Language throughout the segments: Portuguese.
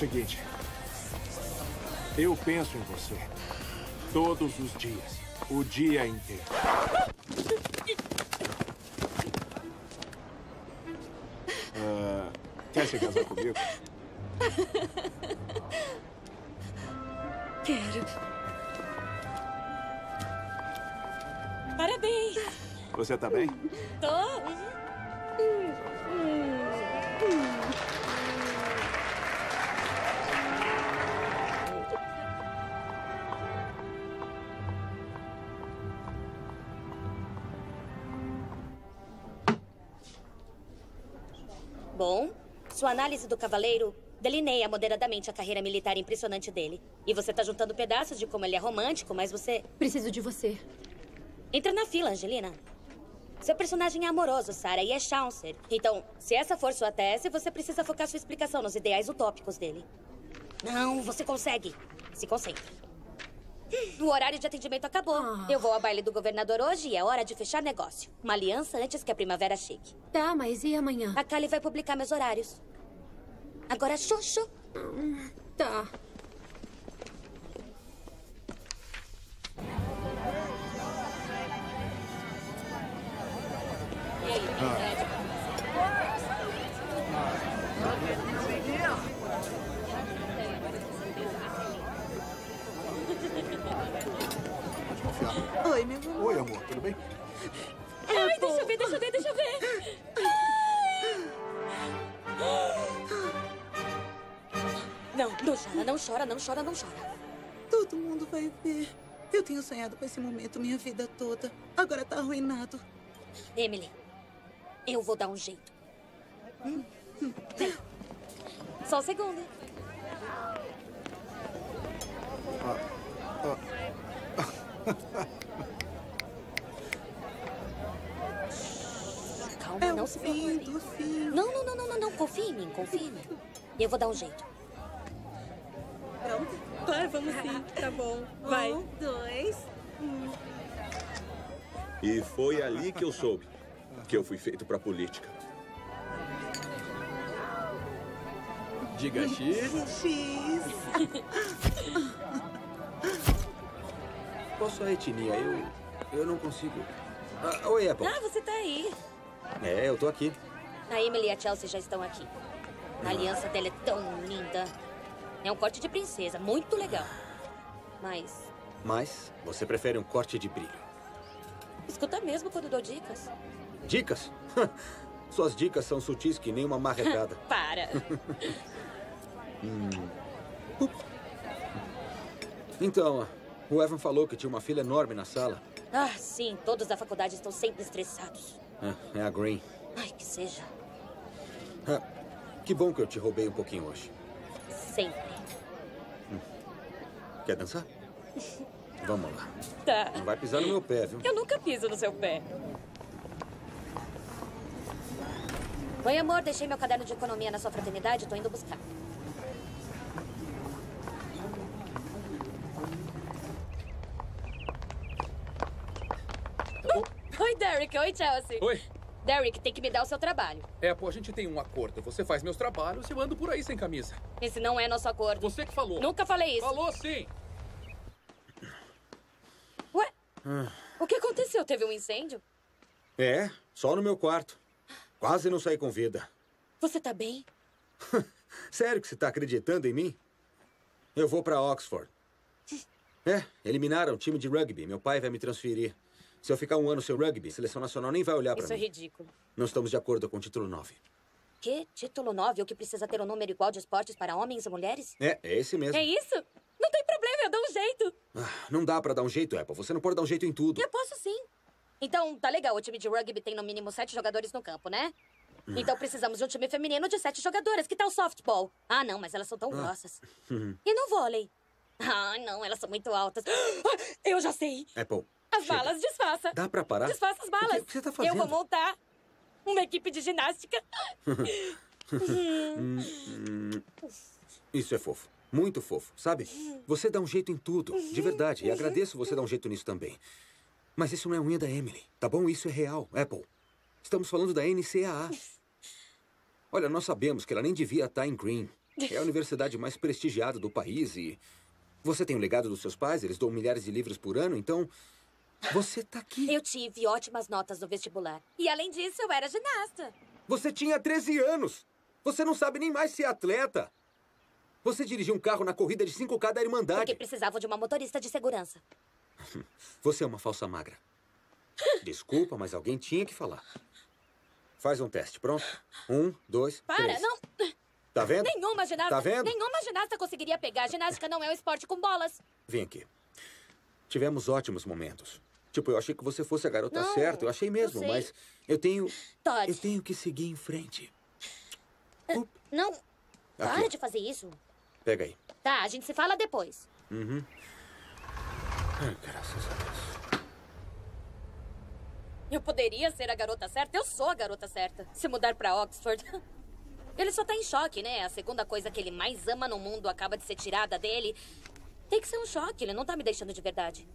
seguinte. Eu penso em você. Todos os dias. O dia inteiro. Ah, quer se casar comigo? Quero. Parabéns. Você tá bem? Tô. Bom, sua análise do cavaleiro delineia moderadamente a carreira militar impressionante dele. E você tá juntando pedaços de como ele é romântico, mas você. Preciso de você. Entra na fila, Angelina. Seu personagem é amoroso, Sarah, e é Chauncer. Então, se essa for sua tese, você precisa focar sua explicação nos ideais utópicos dele. Não, você consegue. Se concentre. Hum, O horário de atendimento acabou. Eu vou ao baile do governador hoje e é hora de fechar negócio. Uma aliança antes que a primavera chegue. Tá, mas e amanhã? A Kali vai publicar meus horários. Agora, xoxo. Tá. Pode Oi, amor, tudo bem? Ai, deixa eu ver, deixa eu ver, deixa eu ver. Não, não chora, não chora, não chora, não chora. Todo mundo vai ver. Eu tenho sonhado com esse momento minha vida toda. Agora tá arruinado. Emily, eu vou dar um jeito. Hum? Vem. Só um segundo. Calma, É não se preocupe. Não, não, não, não, não, não. Confia em mim, confia em mim. Eu vou dar um jeito. Pronto? Claro, vamos sim. Tá bom. Vai. Um, dois. E foi ali que eu soube que eu fui feito pra política. Diga X. X. Qual sua etnia? Eu. Eu não consigo. Ah, oi, Apple. Ah, você tá aí. É, eu tô aqui. A Emily e a Chelsea já estão aqui. A aliança dela é tão linda. É um corte de princesa, muito legal. Mas Mas você prefere um corte de brilho. escuta mesmo quando dou dicas. Dicas? Suas dicas são sutis que nem uma marretada. Para. Então, o Evan falou que tinha uma fila enorme na sala. Ah, sim, todos da faculdade estão sempre estressados. É, é a Green. Ai, que seja. Ah, que bom que eu te roubei um pouquinho hoje. Sempre. Quer dançar? Vamos lá. Tá. Não vai pisar no meu pé, viu? Eu nunca piso no seu pé. Oi, amor, deixei meu caderno de economia na sua fraternidade, tô indo buscar. Oi, Derek. Oi, Chelsea. Oi. Derek, tem que me dar o seu trabalho. É, pô, a gente tem um acordo. Você faz meus trabalhos e eu ando por aí sem camisa. Esse não é nosso acordo. Você que falou. Nunca falei isso. Falou sim. O que aconteceu? Teve um incêndio? É, só no meu quarto. Quase não saí com vida. Você tá bem? Sério que você tá acreditando em mim? Eu vou pra Oxford. É, eliminaram o time de rugby. Meu pai vai me transferir. Se eu ficar um ano sem rugby, a seleção nacional nem vai olhar pra Isso é mim. ridículo. Não estamos de acordo com o título 9. Que? Título 9, o que precisa ter um número igual de esportes para homens e mulheres? É, é esse mesmo. É isso? Não tem problema, eu dou um jeito. Ah, não dá pra dar um jeito, Apple. Você não pode dar um jeito em tudo. Eu posso sim. Então, tá legal, o time de rugby tem no mínimo sete jogadores no campo, né? Então precisamos de um time feminino de sete jogadoras. Que tal softball? Ah, não, mas elas são tão grossas. E no vôlei? Ah, não, elas são muito altas. Ah, Eu já sei. Apple. As chega. balas, disfarça. Dá pra parar? Disfarça as balas. O que- você tá Eu vou fazendo? montar uma equipe de ginástica. Isso é fofo. Muito fofo, sabe? Você dá um jeito em tudo, de verdade. E agradeço você dar um jeito nisso também. Mas isso não é unha da Emily, tá bom? Isso é real, Apple. Estamos falando da NCAA. Olha, nós sabemos que ela nem devia estar em Green. É a universidade mais prestigiada do país e... Você tem o legado dos seus pais, eles dão milhares de livros por ano, então... Você tá aqui. Eu tive ótimas notas no vestibular. E além disso, eu era ginasta. Você tinha 13 anos. Você não sabe nem mais ser atleta. Você dirigiu um carro na corrida de 5K da Porque Irmandade. precisava de uma motorista de segurança. Você é uma falsa magra. Desculpa, mas alguém tinha que falar. Faz um teste, pronto? Um, dois, Para, três. não. Tá vendo? Nenhuma ginasta. Tá vendo? Nenhuma ginasta conseguiria pegar. Ginástica não é um esporte com bolas. Vem aqui. Tivemos ótimos momentos. Tipo, eu achei que você fosse a garota Não, certa. Eu achei mesmo, eu mas eu tenho. Todd. Eu tenho que seguir em frente. Não. Aqui, Para de fazer isso. Pega aí. Tá, a gente se fala depois. Uhum. Ai, graças a Deus. Eu poderia ser a garota certa? Eu sou a garota certa. Se mudar pra Oxford. Ele só tá em choque, né? A segunda coisa que ele mais ama no mundo acaba de ser tirada dele. Tem que ser um choque, ele não tá me deixando de verdade.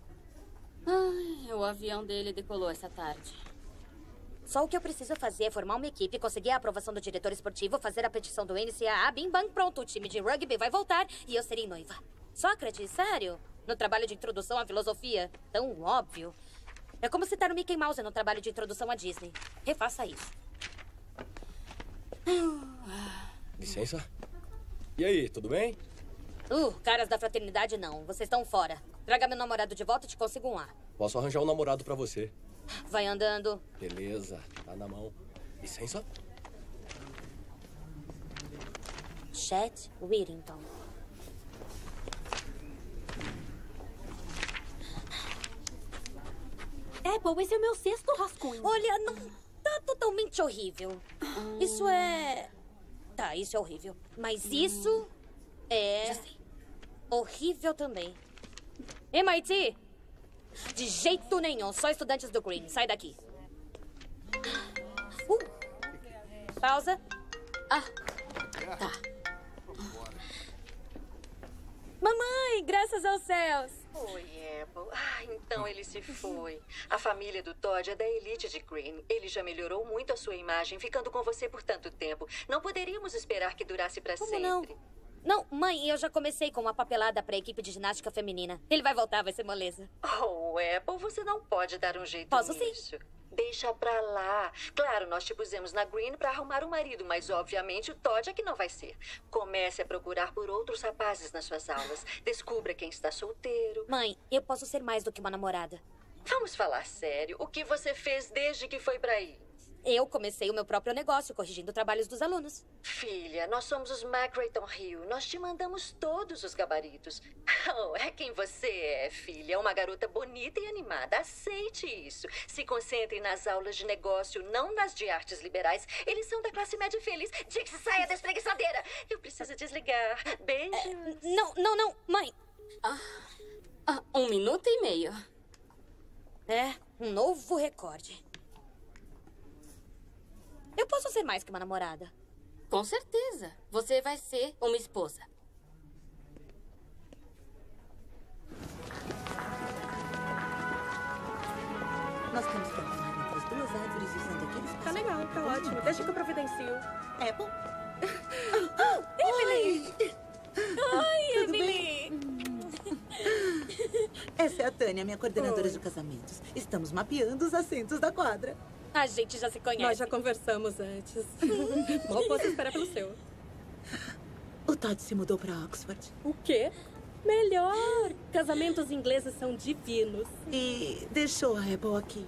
Ai, o avião dele decolou essa tarde. Só o que eu preciso fazer é formar uma equipe, conseguir a aprovação do diretor esportivo, fazer a petição do NCAA, bim bang, pronto, o time de rugby vai voltar e eu serei noiva. Sócrates, sério? No trabalho de introdução à filosofia? Tão óbvio. É como citar o Mickey Mouse no trabalho de introdução à Disney. Refaça isso. Licença? E aí, tudo bem? Uh, caras da fraternidade não, vocês estão fora. Traga meu namorado de volta e te consigo um ar. Posso arranjar um namorado pra você. Vai andando. Beleza, tá na mão. Licença? Chet Whittington. Apple, esse é o meu sexto rascunho. Olha, não tá totalmente horrível. Isso é. Tá, isso é horrível. Mas isso é. Horrível também. MIT? De jeito nenhum, só estudantes do Green. Sai daqui. Uh. Pausa. Ah, tá. Mamãe, graças aos céus. Oi, Apple. Ah, então ele se foi. A família do Todd é da elite de Green. Ele já melhorou muito a sua imagem, ficando com você por tanto tempo. Não poderíamos esperar que durasse para sempre. não? Não, mãe, eu já comecei com uma papelada pra equipe de ginástica feminina. Ele vai voltar, vai ser moleza. Oh, Apple, você não pode dar um jeito Posso sim. nisso. Deixa pra lá. Claro, nós te pusemos na Green pra arrumar um marido, mas obviamente o Todd é que não vai ser. Comece a procurar por outros rapazes nas suas aulas. Descubra quem está solteiro. Mãe, eu posso ser mais do que uma namorada. Vamos falar sério. O que você fez desde que foi pra aí? Eu comecei o meu próprio negócio, corrigindo trabalhos dos alunos. Filha, nós somos os McRayton Hill. Nós te mandamos todos os gabaritos. Oh, é quem você é, filha. Uma garota bonita e animada. Aceite isso. Se concentre nas aulas de negócio, não nas de artes liberais. Eles são da classe média feliz. Dixie, saia da espreguiçadeira. Eu preciso desligar. Beijos. Não, não, não, mãe. Ah, um minuto e meio. É, um novo recorde. Eu posso ser mais que uma namorada. Com certeza. Você vai ser uma esposa. Nós temos que arrumar entre as duas árvores usando aqueles Tá legal, tá ótimo. Deixa que eu providencio. Apple? Emily! Oi, Tudo Emily! Essa é a Tânia, minha coordenadora de casamentos. Estamos mapeando os assentos da quadra. A gente já se conhece. Nós já conversamos antes. Mal posso esperar pelo seu. O Todd se mudou para Oxford. O quê? Melhor! Casamentos ingleses são divinos. E deixou a Apple aqui.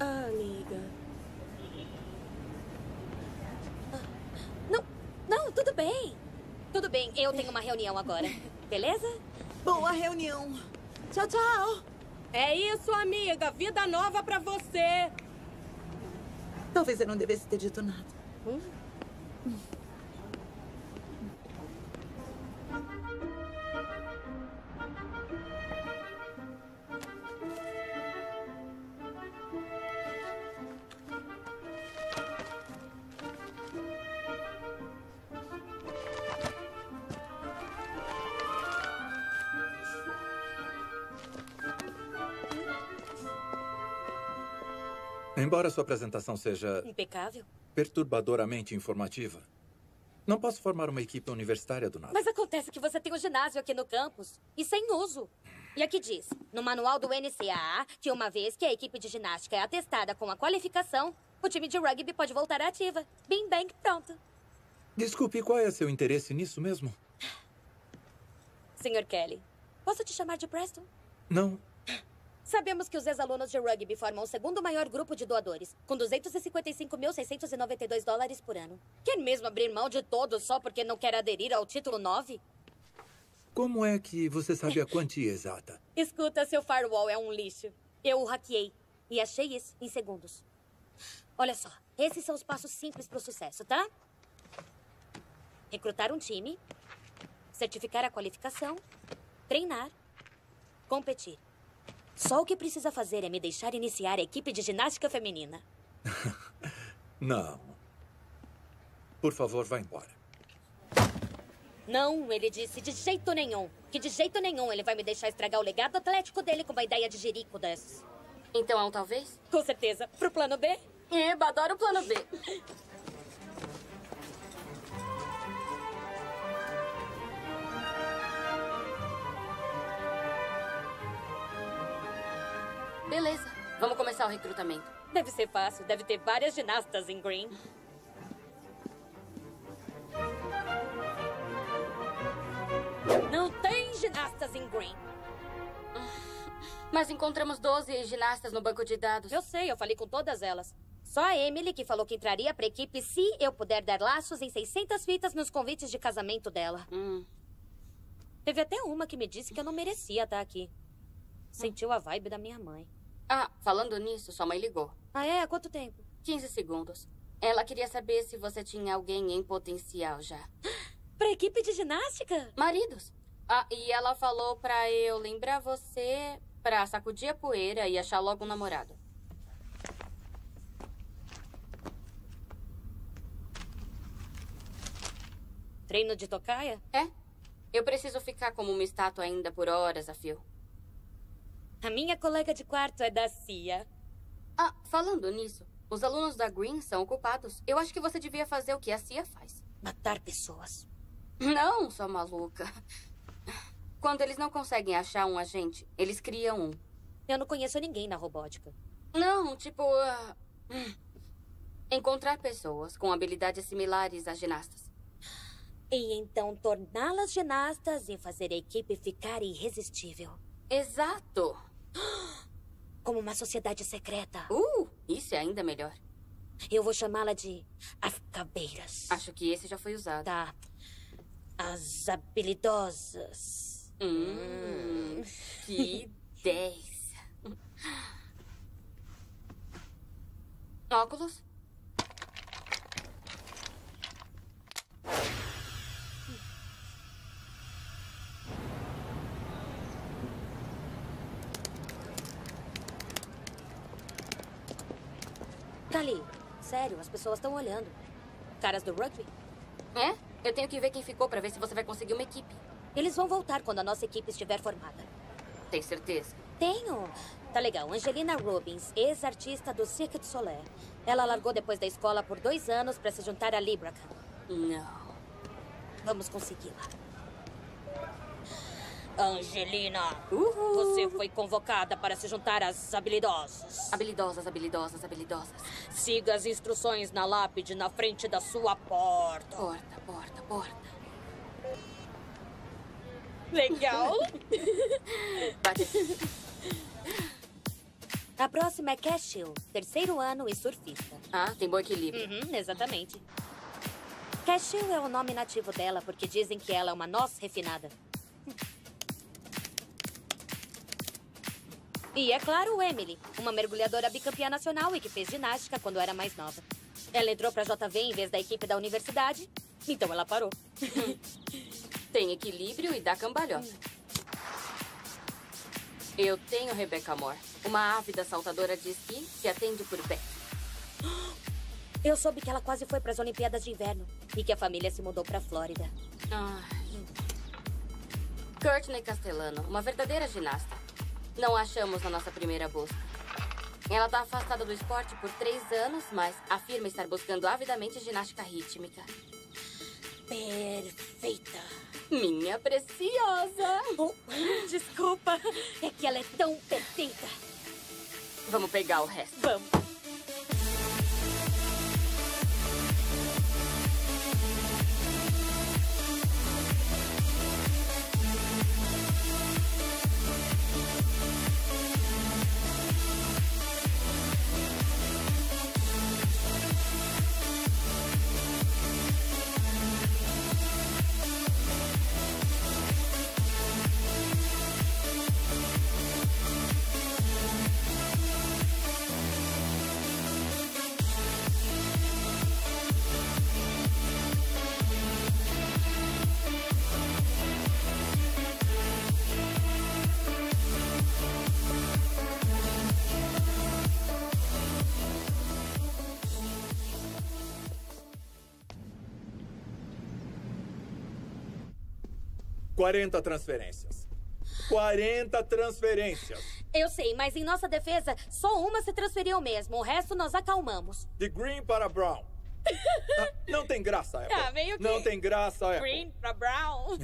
Ah, amiga. Não, não, tudo bem. Tudo bem, eu tenho uma reunião agora. Beleza? Boa reunião. Tchau, tchau. É isso, amiga. Vida nova pra você. Talvez eu não devesse ter dito nada. Hum? Embora sua apresentação seja Impecável. perturbadoramente informativa, não posso formar uma equipe universitária do nada. Mas acontece que você tem um ginásio aqui no campus e sem uso. E aqui diz, no manual do NCAA, que uma vez que a equipe de ginástica é atestada com a qualificação, o time de rugby pode voltar à ativa. Bim bang, pronto. Desculpe, qual é seu interesse nisso mesmo? Senhor Kelly, posso te chamar de Preston? Não. Sabemos que os ex-alunos de rugby formam o segundo maior grupo de doadores, com 255.692 dólares por ano. Quer mesmo abrir mão de todos só porque não quer aderir ao título 9? Como é que você sabe a quantia exata? Escuta, seu firewall é um lixo. Eu o hackeei e achei isso em segundos. Olha só, esses são os passos simples para o sucesso, tá? Recrutar um time, certificar a qualificação, treinar, competir. Só o que precisa fazer é me deixar iniciar a equipe de ginástica feminina. Não. Por favor, vá embora. Não, ele disse de jeito nenhum. Que de jeito nenhum ele vai me deixar estragar o legado atlético dele com uma ideia de jerico dessas. Então é um talvez? Com certeza. Pro plano B? Eba, adoro o plano B. Beleza, vamos começar o recrutamento. Deve ser fácil, deve ter várias ginastas em Green. Não tem ginastas em Green. Mas encontramos 12 ginastas no banco de dados. Eu sei, eu falei com todas elas. Só a Emily que falou que entraria pra equipe se eu puder dar laços em 600 fitas nos convites de casamento dela. Hum. Teve até uma que me disse que eu não merecia estar aqui. Sentiu a vibe da minha mãe. Ah, falando nisso, sua mãe ligou. Ah, é? Há quanto tempo? 15 segundos. Ela queria saber se você tinha alguém em potencial já. Pra equipe de ginástica? Maridos. Ah, e ela falou pra eu lembrar você pra sacudir a poeira e achar logo um namorado. Treino de tocaia? É. Eu preciso ficar como uma estátua ainda por horas a fio. A minha colega de quarto é da CIA. Ah, falando nisso, os alunos da Green são ocupados. Eu acho que você devia fazer o que a CIA faz. Matar pessoas. Não, sua maluca. Quando eles não conseguem achar um agente, eles criam um. Eu não conheço ninguém na robótica. Não, tipo. hum. encontrar pessoas com habilidades similares a ginastas. E então torná-las ginastas e fazer a equipe ficar irresistível. Exato. Como uma sociedade secreta. Uh, isso é ainda melhor. Eu vou chamá-la de As Cabeiras. Acho que esse já foi usado. Tá. As habilidosas. Hum, que ideia. Óculos? Kali, sério, as pessoas estão olhando. Caras do rugby? É? Eu tenho que ver quem ficou pra ver se você vai conseguir uma equipe. Eles vão voltar quando a nossa equipe estiver formada. Tem certeza? Tenho. Tá legal. Angelina Robbins, ex-artista do Cirque du Soleil. Ela largou depois da escola por dois anos para se juntar a Libracan. Não. Vamos consegui-la. Angelina, você foi convocada para se juntar às habilidosas. Habilidosas, habilidosas, habilidosas. Siga as instruções na lápide na frente da sua porta. Porta, porta, porta. Legal. Bate. A próxima é Cashil, terceiro ano e surfista. Ah, tem bom equilíbrio. Uhum, exatamente. Cashil é o nome nativo dela porque dizem que ela é uma noz refinada. E é claro, Emily, uma mergulhadora bicampeã nacional e que fez ginástica quando era mais nova. Ela entrou pra JV em vez da equipe da universidade, então ela parou. Tem equilíbrio e dá cambalhota. Eu tenho Rebecca Moore, uma ávida saltadora de esqui que atende por pé. Eu soube que ela quase foi pras Olimpíadas de Inverno e que a família se mudou pra Flórida. Ah. Courtney Castellano, uma verdadeira ginasta. Não achamos na nossa primeira busca. Ela está afastada do esporte por três anos, mas afirma estar buscando avidamente ginástica rítmica. Perfeita. Minha preciosa! Oh, desculpa, é que ela é tão perfeita. Vamos pegar o resto. Vamos. Quarenta transferências. 40 transferências. Eu sei, mas em nossa defesa, só uma se transferiu mesmo. O resto nós acalmamos. De Green para Brown. Ah, não tem graça, Apple. Ah, meio que- Não tem graça, Apple. Green pra Brown.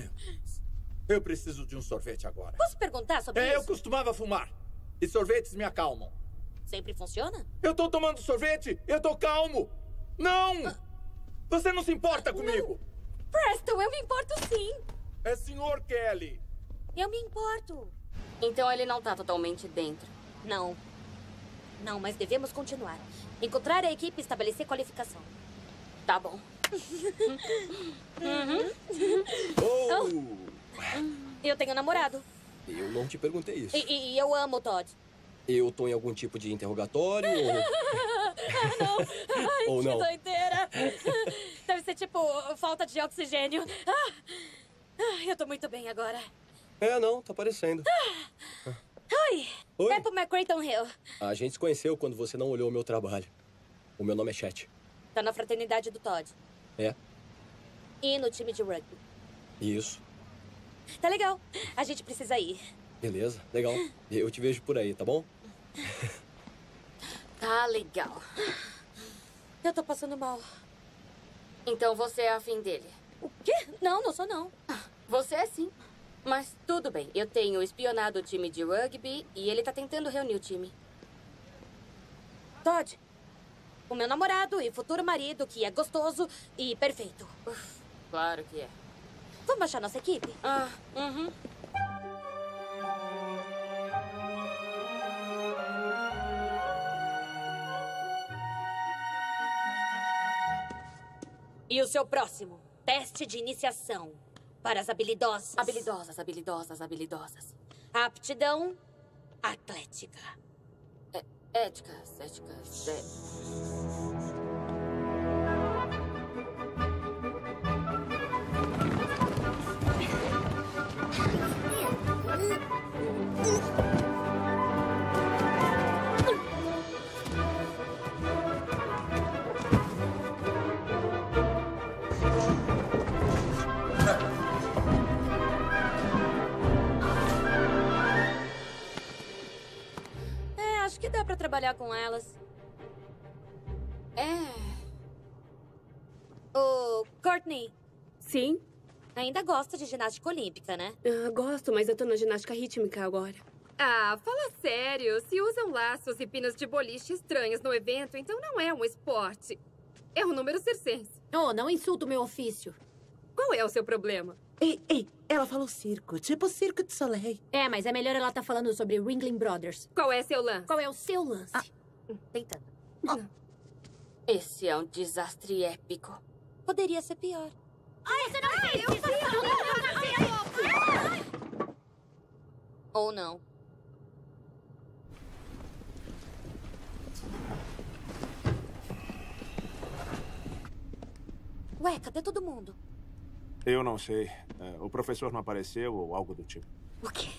Eu preciso de um sorvete agora. Posso perguntar sobre É, eu isso? costumava fumar. E sorvetes me acalmam. Sempre funciona? Eu tô tomando sorvete, eu tô calmo. Não! Ah. Você não se importa comigo. Preston, eu me importo sim. É senhor Kelly. Eu me importo. Então ele não tá totalmente dentro. Não. Não, mas devemos continuar. Encontrar a equipe e estabelecer qualificação. Tá bom. Uhum. Oh! Eu tenho namorado. Eu não te perguntei isso. E, e- e eu amo o Todd. Eu tô em algum tipo de interrogatório ou... Ah, não. Ai, Ou que não. doideira. Deve ser tipo falta de oxigênio. Ah, ah, eu tô muito bem agora. É, não, tá parecendo. Oi. Oi. É pro McCrayton Hill. A gente se conheceu quando você não olhou o meu trabalho. O meu nome é Chet. Tá na fraternidade do Todd. É, E no time de rugby. isso. Tá legal. A gente precisa ir. Beleza, legal. Eu te vejo por aí, tá bom? Tá legal. Eu tô passando mal. Então você é afim dele? O quê? Não, não sou não. Você é sim. Mas tudo bem. Eu tenho espionado o time de rugby e ele tá tentando reunir o time. Todd. O meu namorado e futuro marido, que é gostoso e perfeito. Claro que é. Vamos achar nossa equipe? Ah, uhum. E o seu próximo? Teste de iniciação. Para as habilidosas. Habilidosas, habilidosas, habilidosas. Aptidão atlética. É, éticas, éticas. É... trabalhar com elas. É. Ô, Courtney. Sim? Ainda gosta de ginástica olímpica, né? Ah, gosto, mas eu tô na ginástica rítmica agora. Ah, fala sério. Se usam laços e pinas de boliche estranhas no evento, então não é um esporte. É um número circense. Oh, não insulta o meu ofício. Qual é o seu problema? Ei, ei, ela falou circo, tipo Circo de Soleil. É, mas é melhor ela estar falando sobre Ringling Brothers. Qual é seu lance? Qual é o seu lance? Ah, tentando. Esse é um desastre épico. Poderia ser pior. Ai, você não fez isso! Ou não. Ué, cadê todo mundo? Eu não sei. É, o professor não apareceu ou algo do tipo. O quê?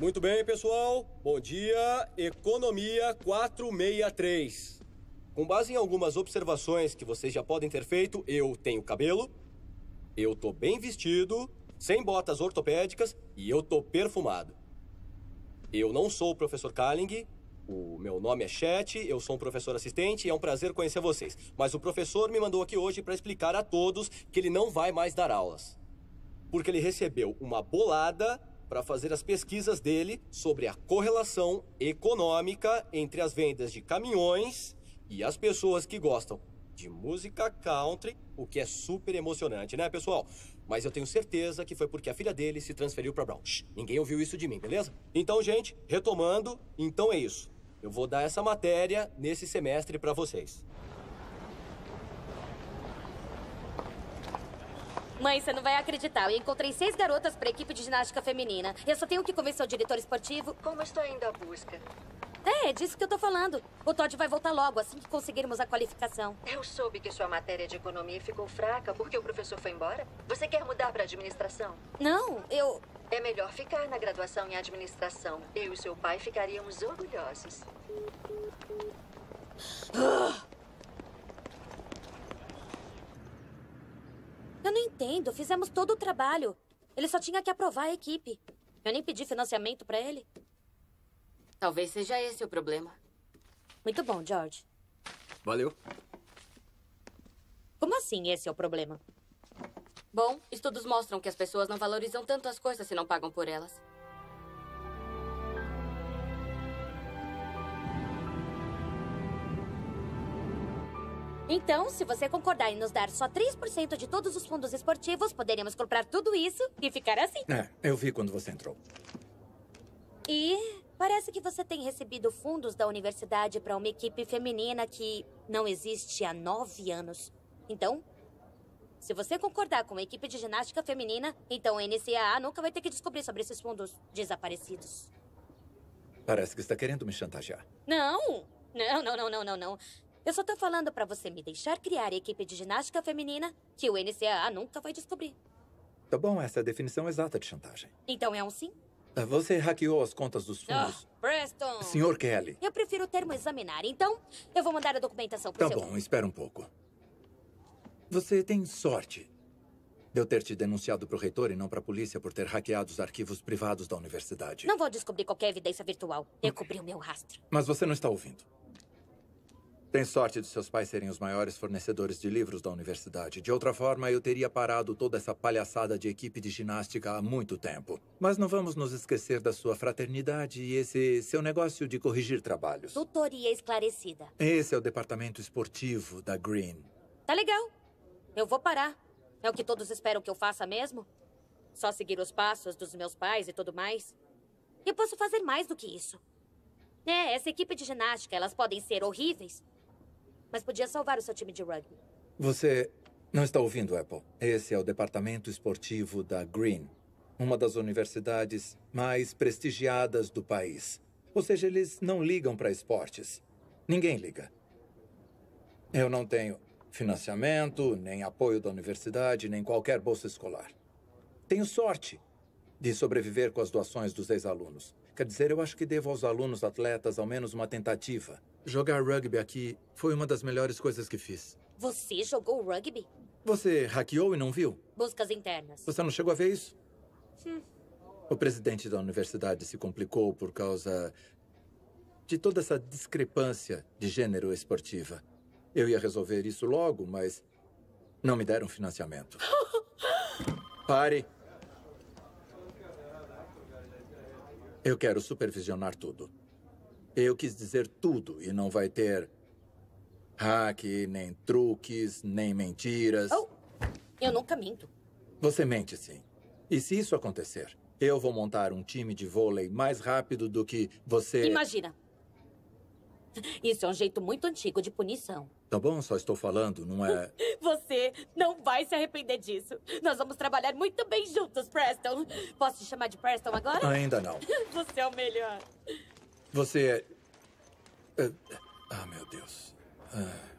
Muito bem, pessoal. Bom dia. Economia 463. Com base em algumas observações que vocês já podem ter feito, eu tenho cabelo, eu tô bem vestido, sem botas ortopédicas e eu tô perfumado. Eu não sou o professor Kalling, o meu nome é Chet, eu sou um professor assistente e é um prazer conhecer vocês. Mas o professor me mandou aqui hoje para explicar a todos que ele não vai mais dar aulas. Porque ele recebeu uma bolada para fazer as pesquisas dele sobre a correlação econômica entre as vendas de caminhões e as pessoas que gostam de música country, o que é super emocionante, né, pessoal? Mas eu tenho certeza que foi porque a filha dele se transferiu para Brown. Shh, ninguém ouviu isso de mim, beleza? Então, gente, retomando, então é isso. Eu vou dar essa matéria nesse semestre para vocês. Mãe, você não vai acreditar. Eu encontrei seis garotas pra equipe de ginástica feminina. Eu só tenho que convencer o diretor esportivo. Como está indo a busca? É, é disso que eu tô falando. O Todd vai voltar logo, assim que conseguirmos a qualificação. Eu soube que sua matéria de economia ficou fraca porque o professor foi embora. Você quer mudar para administração? Não, eu. É melhor ficar na graduação em administração. Eu e seu pai ficaríamos orgulhosos. Eu não entendo. Fizemos todo o trabalho. Ele só tinha que aprovar a equipe. Eu nem pedi financiamento pra ele. Talvez seja esse o problema. Muito bom, George. Valeu. Como assim esse é o problema? Bom, estudos mostram que as pessoas não valorizam tanto as coisas se não pagam por elas. Então, se você concordar em nos dar só 3% de todos os fundos esportivos, poderíamos comprar tudo isso e ficar assim. É, eu vi quando você entrou. E parece que você tem recebido fundos da universidade para uma equipe feminina que não existe há nove anos. Então, se você concordar com a equipe de ginástica feminina, então a NCAA nunca vai ter que descobrir sobre esses fundos desaparecidos. Parece que está querendo me chantagear. Não! Não, não, não, não, não, não. Eu só tô falando para você me deixar criar a equipe de ginástica feminina que o NCAA nunca vai descobrir. Tá bom, essa é a definição exata de chantagem. Então é um sim? Ah, Você hackeou as contas dos Ah, fundos. Preston! Senhor Kelly. Eu prefiro o termo examinar, então eu vou mandar a documentação pro Tá seu... bom, espera um pouco. Você tem sorte de eu ter te denunciado pro reitor e não pra polícia por ter hackeado os arquivos privados da universidade. Não vou descobrir qualquer evidência virtual. Eu cobri o meu rastro. Mas você não está ouvindo. Tem sorte de seus pais serem os maiores fornecedores de livros da universidade. De outra forma, eu teria parado toda essa palhaçada de equipe de ginástica há muito tempo. Mas não vamos nos esquecer da sua fraternidade e esse seu negócio de corrigir trabalhos. Tutoria esclarecida. Esse é o departamento esportivo da Green. Tá legal. Eu vou parar. É o que todos esperam que eu faça mesmo? Só seguir os passos dos meus pais e tudo mais? Eu posso fazer mais do que isso. É, essa equipe de ginástica, elas podem ser horríveis, mas podia salvar o seu time de rugby. Você não está ouvindo, Apple? Esse é o departamento esportivo da Green, uma das universidades mais prestigiadas do país. Ou seja, eles não ligam para esportes. Ninguém liga. Eu não tenho financiamento, nem apoio da universidade, nem qualquer bolsa escolar. Tenho sorte de sobreviver com as doações dos ex-alunos. Quer dizer, eu acho que devo aos alunos atletas ao menos uma tentativa. Jogar rugby aqui foi uma das melhores coisas que fiz. Você jogou rugby? Você hackeou e não viu? Buscas internas. Você não chegou a ver isso? Hum. O presidente da universidade se complicou por causa de toda essa discrepância de gênero esportiva. Eu ia resolver isso logo, mas Não me deram financiamento. Pare. Eu quero supervisionar tudo. Eu quis dizer tudo e não vai ter hack, nem truques, nem mentiras. Oh, eu nunca minto. Você mente sim. E se isso acontecer, eu vou montar um time de vôlei mais rápido do que você. Imagina. Isso é um jeito muito antigo de punição. Tá bom, só estou falando, não é. Você não vai se arrepender disso. Nós vamos trabalhar muito bem juntos, Preston. Posso te chamar de Preston agora? Ainda não. Você é o melhor. Você é. é- Ah, meu Deus. Ah.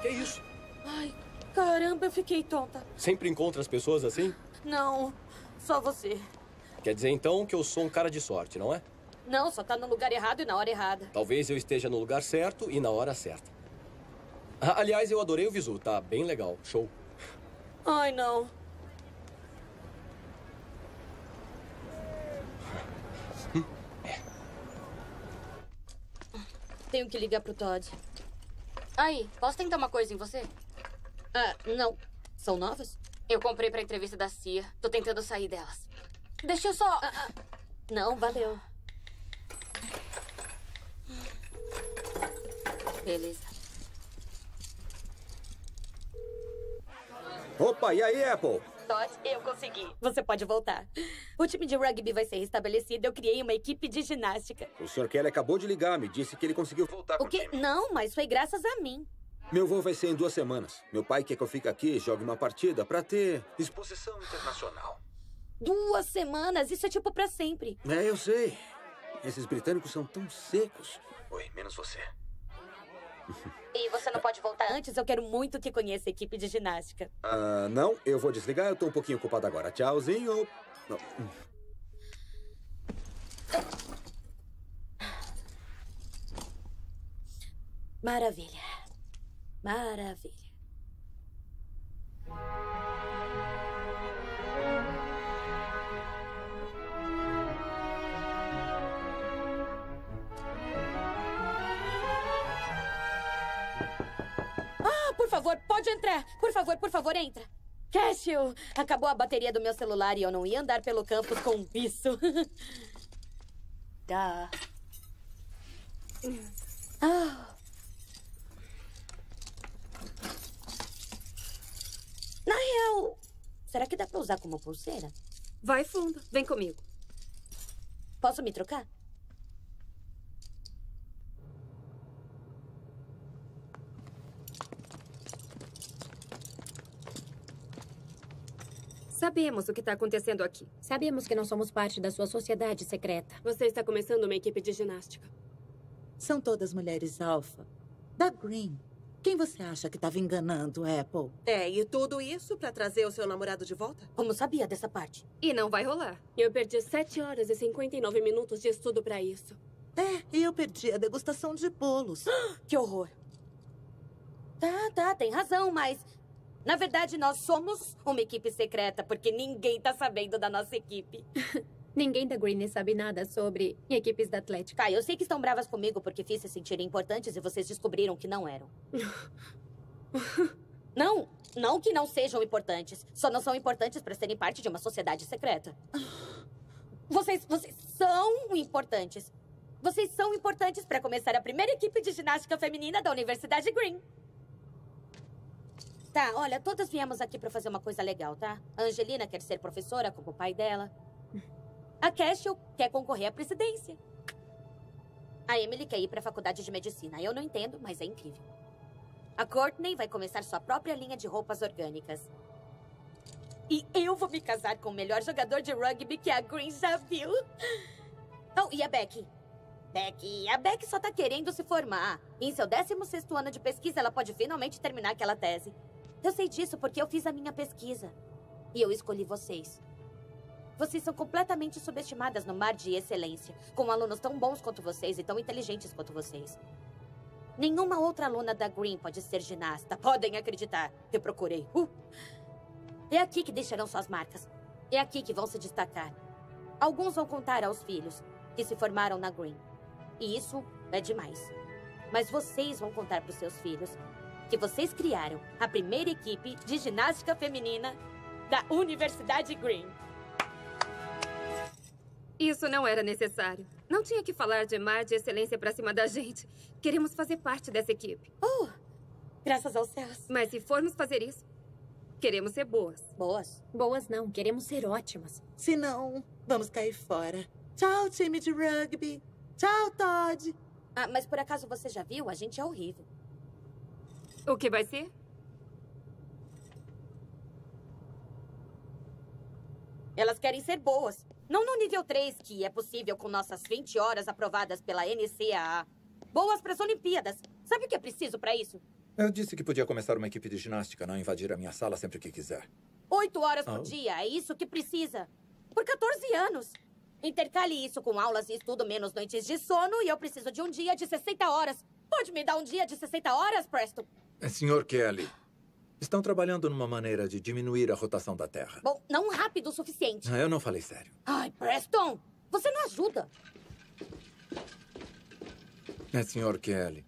Que isso? Ai, caramba, eu fiquei tonta. Sempre encontra as pessoas assim? Não, só você. Quer dizer então que eu sou um cara de sorte, não é? Não, só tá no lugar errado e na hora errada. Talvez eu esteja no lugar certo e na hora certa. Ah, Aliás, eu adorei o visu, tá bem legal. Show. Ai, não. Tenho que ligar pro Todd. Aí, posso tentar uma coisa em você? Ah, não. São novas? Eu comprei pra entrevista da CIA. Tô tentando sair delas. Deixa eu só. Não, valeu. Beleza. Opa, e aí, Apple? Todd, eu consegui. Você pode voltar. O time de rugby vai ser restabelecido. Eu criei uma equipe de ginástica. O Sr. Kelly acabou de ligar, me disse que ele conseguiu voltar O pro quê? time. Não, mas foi graças a mim. Meu voo vai ser em duas semanas. Meu pai quer que eu fique aqui e jogue uma partida pra ter exposição internacional. Duas semanas, isso é tipo pra sempre. É, eu sei. Esses britânicos são tão secos. Oi, menos você. E você não pode voltar antes? Eu quero muito que conheça a equipe de ginástica. Ah, não, eu vou desligar, eu tô um pouquinho ocupado agora. Tchauzinho. Não. Maravilha. Maravilha. Ah, por favor, pode entrar. Por favor, por favor, entra. Cashew, acabou a bateria do meu celular e eu não ia andar pelo campus com isso. Tá. Ah. Na real, será que dá pra usar como pulseira? Vai fundo. Vem comigo. Posso me trocar? Sabemos o que está acontecendo aqui. Sabemos que não somos parte da sua sociedade secreta. Você está começando uma equipe de ginástica. São todas mulheres alfa. Da Green. Quem você acha que estava enganando, Apple? É, e tudo isso pra trazer o seu namorado de volta? Como sabia dessa parte? E não vai rolar. Eu perdi 7 horas e 59 minutos de estudo pra isso. É, e eu perdi a degustação de bolos. Que horror. Tá, tá, tem razão, mas. Na verdade, nós somos uma equipe secreta, porque ninguém tá sabendo da nossa equipe. Ninguém da Green sabe nada sobre equipes da Atlética. Tá, eu sei que estão bravas comigo porque fiz se sentirem importantes e vocês descobriram que não eram. não, não que não sejam importantes. Só não são importantes para serem parte de uma sociedade secreta. Vocês, vocês são importantes. Vocês são importantes para começar a primeira equipe de ginástica feminina da Universidade Green. Tá, olha, todas viemos aqui para fazer uma coisa legal, tá? A Angelina quer ser professora, como o pai dela. A Cashel quer concorrer à presidência. A Emily quer ir para a faculdade de medicina. Eu não entendo, mas é incrível. A Courtney vai começar sua própria linha de roupas orgânicas. E eu vou me casar com o melhor jogador de rugby que a Green já viu. Oh, e a Becky? Becky, a Becky só tá querendo se formar. Em seu 16º ano de pesquisa, ela pode finalmente terminar aquela tese. Eu sei disso porque eu fiz a minha pesquisa. E eu escolhi vocês. Vocês são completamente subestimadas no mar de excelência, com alunos tão bons quanto vocês e tão inteligentes quanto vocês. Nenhuma outra aluna da Green pode ser ginasta. Podem acreditar. Eu procurei. Uh. É aqui que deixarão suas marcas. É aqui que vão se destacar. Alguns vão contar aos filhos que se formaram na Green. E isso é demais. Mas vocês vão contar para os seus filhos que vocês criaram a primeira equipe de ginástica feminina da Universidade Green. Isso não era necessário. Não tinha que falar de mar de excelência pra cima da gente. Queremos fazer parte dessa equipe. Oh, graças aos céus. Mas se formos fazer isso, queremos ser boas. Boas? Boas não, queremos ser ótimas. Se não, vamos cair fora. Tchau, time de rugby. Tchau, Todd. Ah, mas por acaso você já viu? A gente é horrível. O que vai ser? Elas querem ser boas. Não no nível 3, que é possível com nossas 20 horas aprovadas pela NCAA. Boas para as Olimpíadas. Sabe o que é preciso para isso? Eu disse que podia começar uma equipe de ginástica, não invadir a minha sala sempre que quiser. Oito horas por Oh. dia, é isso que precisa. Por 14 anos. Intercale isso com aulas e estudo menos noites de sono e eu preciso de um dia de 60 horas. Pode me dar um dia de 60 horas, Preston? Eh, Senhor Kelly, estão trabalhando numa maneira de diminuir a rotação da Terra. Bom, não rápido o suficiente. Ah, Eu não falei sério. Ai, Preston, você não ajuda. É, Senhor Kelly.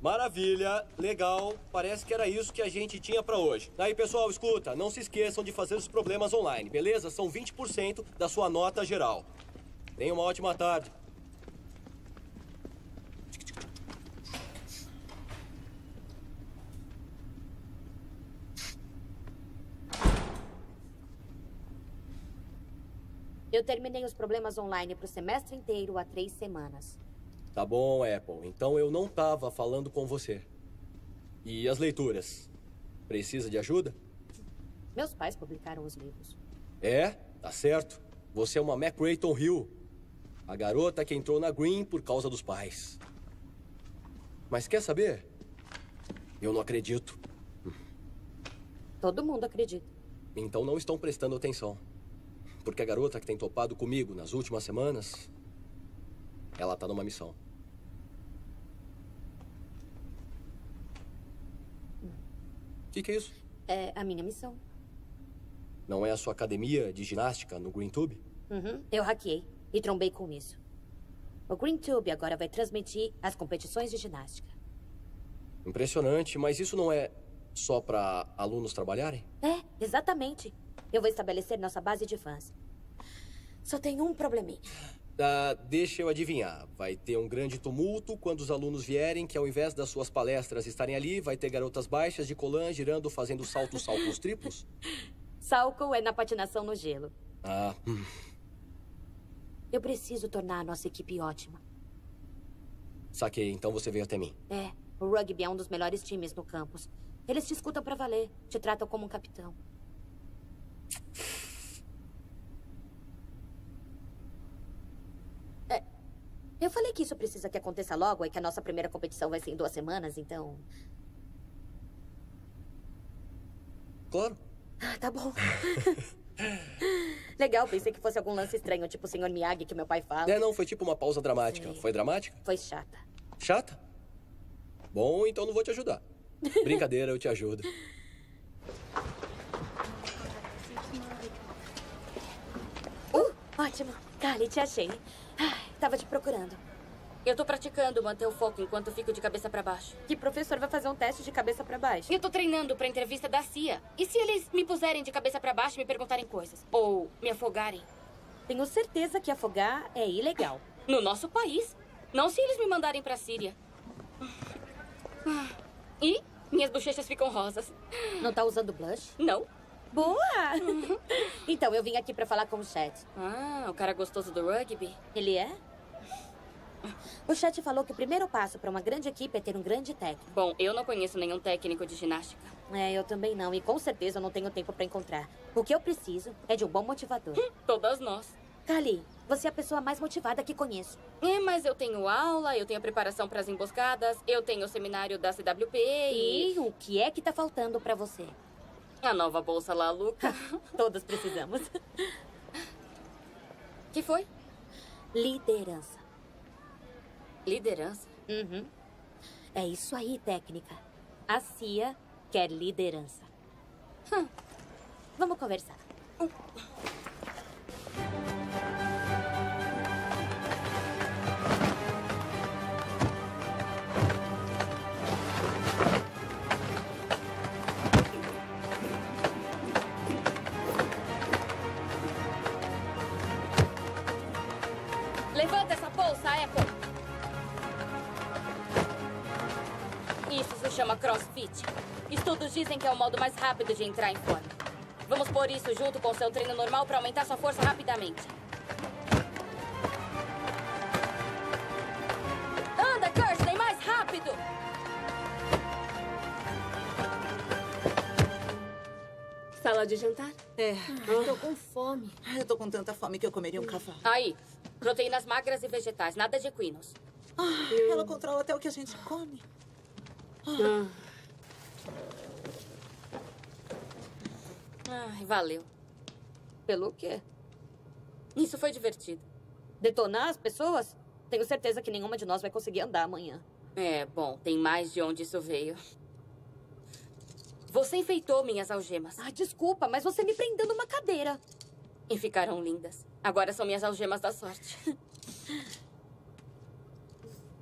Maravilha, legal. Parece que era isso que a gente tinha pra hoje. Aí, pessoal, escuta, não se esqueçam de fazer os problemas online, beleza? São 20% da sua nota geral. Tenha uma ótima tarde. Eu terminei os problemas online pro semestre inteiro há três semanas. Tá bom, Apple. Então eu não tava falando com você. E as leituras? Precisa de ajuda? Meus pais publicaram os livros. É, tá certo. Você é uma McCrayton Hill. A garota que entrou na Green por causa dos pais. Mas quer saber? Eu não acredito. Todo mundo acredita. Então não estão prestando atenção. Porque a garota que tem topado comigo nas últimas semanas. Ela tá numa missão. O que, que é isso? É a minha missão. Não é a sua academia de ginástica no Green Tube? Uhum, eu hackeei e trombei com isso. O Green Tube agora vai transmitir as competições de ginástica. Impressionante, mas isso não é só para alunos trabalharem? É, exatamente. Eu vou estabelecer nossa base de fãs. Só tem um probleminha. Ah, deixa eu adivinhar. Vai ter um grande tumulto quando os alunos vierem, que ao invés das suas palestras estarem ali, vai ter garotas baixas de colã girando fazendo saltos, saltos triplos? Salco é na patinação no gelo. Ah, hum. Eu preciso tornar a nossa equipe ótima. saquei. Então você veio até mim. É, o rugby é um dos melhores times no campus. Eles te escutam pra valer, te tratam como um capitão. eu falei que isso precisa que aconteça logo e que a nossa primeira competição vai ser em duas semanas, então. Claro. Ah, tá bom. Legal, pensei que fosse algum lance estranho, tipo o Sr. Miyagi que meu pai fala. É, não, foi tipo uma pausa dramática. Foi dramática? Foi chata. Chata? Bom, então não vou te ajudar. Brincadeira, eu te ajudo. Uh, ótimo. Kali, te achei. Tava te procurando. Eu tô praticando manter o foco enquanto fico de cabeça pra baixo. Que professor vai fazer um teste de cabeça pra baixo? Eu tô treinando pra entrevista da CIA. E se eles me puserem de cabeça pra baixo e me perguntarem coisas? Ou me afogarem? Tenho certeza que afogar é ilegal. No nosso país? Não se eles me mandarem pra Síria. E minhas bochechas ficam rosas. Não tá usando blush? Não. Boa! então, eu vim aqui pra falar com o Chat. Ah, o cara gostoso do rugby? Ele é? O Chat falou que o primeiro passo pra uma grande equipe é ter um grande técnico. Bom, eu não conheço nenhum técnico de ginástica. É, eu também não. E com certeza eu não tenho tempo pra encontrar. O que eu preciso é de um bom motivador. Todas nós. Kali, você é a pessoa mais motivada que conheço. É, mas eu tenho aula, eu tenho a preparação para as emboscadas, eu tenho o seminário da CWP e... E o que é que tá faltando pra você? A nova bolsa lá, Luca. Todos precisamos. que foi? Liderança. Liderança? Uhum. É isso aí, técnica. A CIA quer liderança. Hum. Vamos conversar. CrossFit. Estudos dizem que é o modo mais rápido de entrar em forma. Vamos pôr isso junto com seu treino normal para aumentar sua força rapidamente. Anda, Kirsten, mais rápido! Sala de jantar? É. Tô com fome. Eu tô com tanta fome que eu comeria um cavalo. Aí, proteínas magras e vegetais, nada de equinos. Ah, ela controla até o que a gente come. Ah. Ai, valeu. Pelo quê? Isso foi divertido. Detonar as pessoas? Tenho certeza que nenhuma de nós vai conseguir andar amanhã. É, bom, tem mais de onde isso veio. Você enfeitou minhas algemas. Ah, desculpa, mas você me prendeu numa cadeira. E ficaram lindas. Agora são minhas algemas da sorte.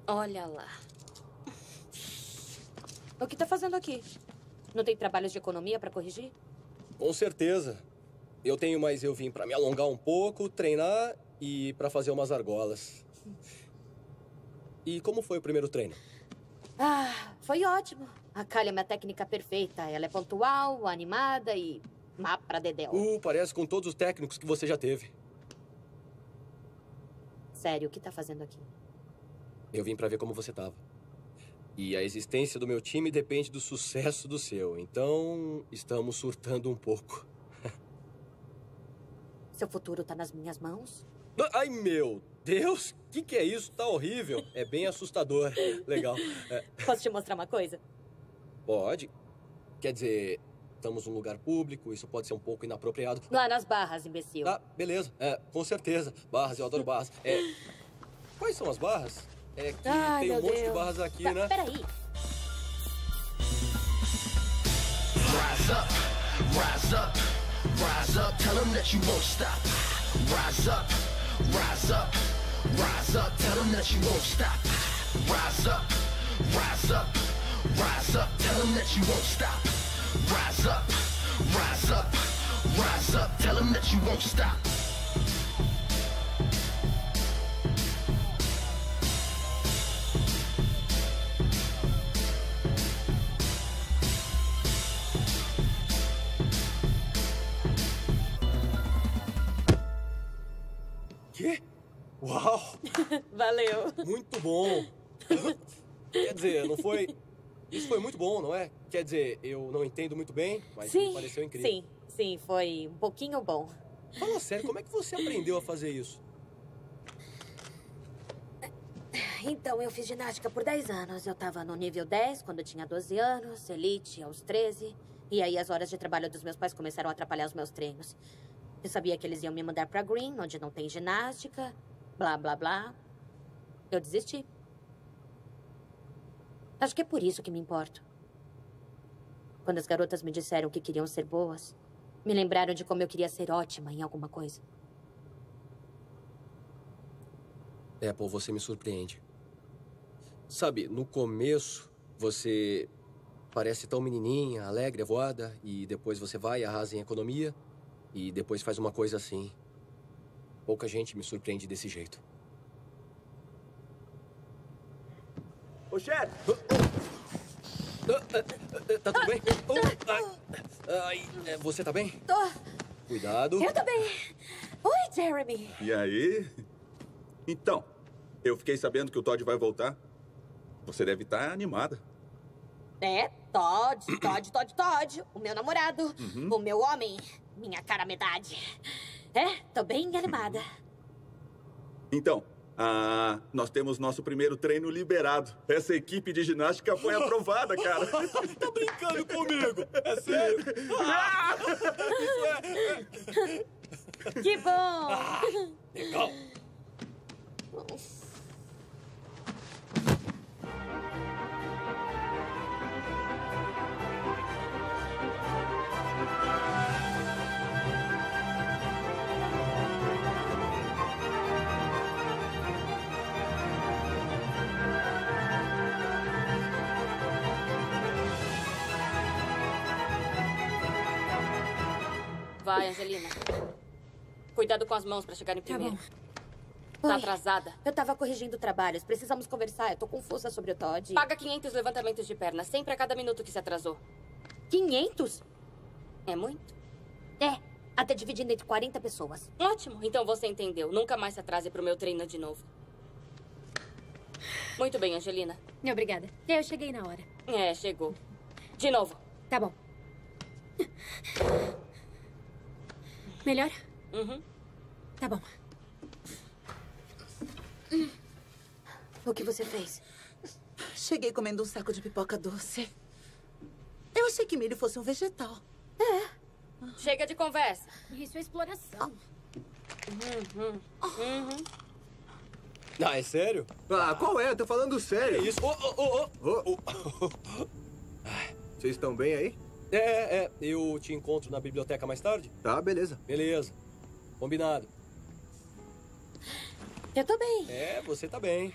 Olha lá. O que tá fazendo aqui? Não tem trabalhos de economia para corrigir? Com certeza. Eu tenho, mas eu vim pra me alongar um pouco, treinar e pra fazer umas argolas. E como foi o primeiro treino? Ah, foi ótimo. A Kali é minha técnica perfeita. Ela é pontual, animada e má pra dedéu. Uh, parece com todos os técnicos que você já teve. Sério, o que tá fazendo aqui? Eu vim pra ver como você tava. E a existência do meu time depende do sucesso do seu. Então, estamos surtando um pouco. Seu futuro tá nas minhas mãos? Ai, meu Deus! O que, que é isso? Tá horrível. É bem assustador. Legal. É, Posso te mostrar uma coisa? pode. Quer dizer, estamos num lugar público, isso pode ser um pouco inapropriado. Lá nas barras, imbecil. Ah, beleza. É, com certeza. Barras, eu adoro barras. É, quais são as barras? É que Ai, tem um monte de Deus. barras aqui, Tá, né? Peraí. Rise up, rise up, rise up. Tell them that you won't stop. Rise up, rise up, rise up. Tell them that you won't stop. Rise up, rise up, rise up. Tell them that you won't stop. Rise up, rise up, rise up. Tell them that you won't stop. Uau! Valeu. Muito bom. Quer dizer, não foi. Isso foi muito bom, não é? Quer dizer, eu não entendo muito bem, mas sim, me pareceu incrível. sim, sim, foi um pouquinho bom. Fala sério, como é que você aprendeu a fazer isso? Então, eu fiz ginástica por 10 anos. Eu tava no nível 10 quando eu tinha 12 anos, elite aos 13. E aí as horas de trabalho dos meus pais começaram a atrapalhar os meus treinos. Eu sabia que eles iam me mandar pra Green, onde não tem ginástica, blá blá blá. Eu desisti. Acho que é por isso que me importo. Quando as garotas me disseram que queriam ser boas, me lembraram de como eu queria ser ótima em alguma coisa. Apple, você me surpreende. Sabe, no começo, você parece tão menininha, alegre, voada, e depois você vai e arrasa em economia, e depois faz uma coisa assim. Pouca gente me surpreende desse jeito. Ô, chefe! Tá tudo bem? Ai, é, você tá bem? Tô. Cuidado. Eu também. Oi, Jeremy. E aí? Então, eu fiquei sabendo que o Todd vai voltar. Você deve estar animada. É, Todd, Todd, Todd, Todd. O meu namorado. Uhum. O meu homem. Minha cara metade. É, tô bem animada. Então, ah, nós temos nosso primeiro treino liberado. Essa equipe de ginástica foi aprovada, cara. tá brincando comigo? É sério? Ah. Que bom! Legal. Vai, Angelina. Cuidado com as mãos pra chegarem Tá primeiro. Tá Oi. atrasada? Eu tava corrigindo trabalhos. Precisamos conversar. Eu tô confusa sobre o Todd. Paga 500 levantamentos de perna, sempre a cada minuto que se atrasou. 500? É muito? É. Até dividindo entre 40 pessoas. Ótimo, então você entendeu. Nunca mais se atrase pro meu treino de novo. Muito bem, Angelina. Obrigada. Eu cheguei na hora. É, chegou. De novo. Tá bom. Melhor? Uhum. Tá bom. O que você fez? Cheguei comendo um saco de pipoca doce. Eu achei que milho fosse um vegetal. Chega de conversa. Isso é exploração. Uhum. Uhum. Ah, é sério? Ah, qual é? Tô falando sério. Que isso? Ô, ô, ô, ô. Vocês estão bem aí? É, é. Eu te encontro na biblioteca mais tarde? Tá, beleza. Beleza. Combinado. Eu tô bem. É, você tá bem.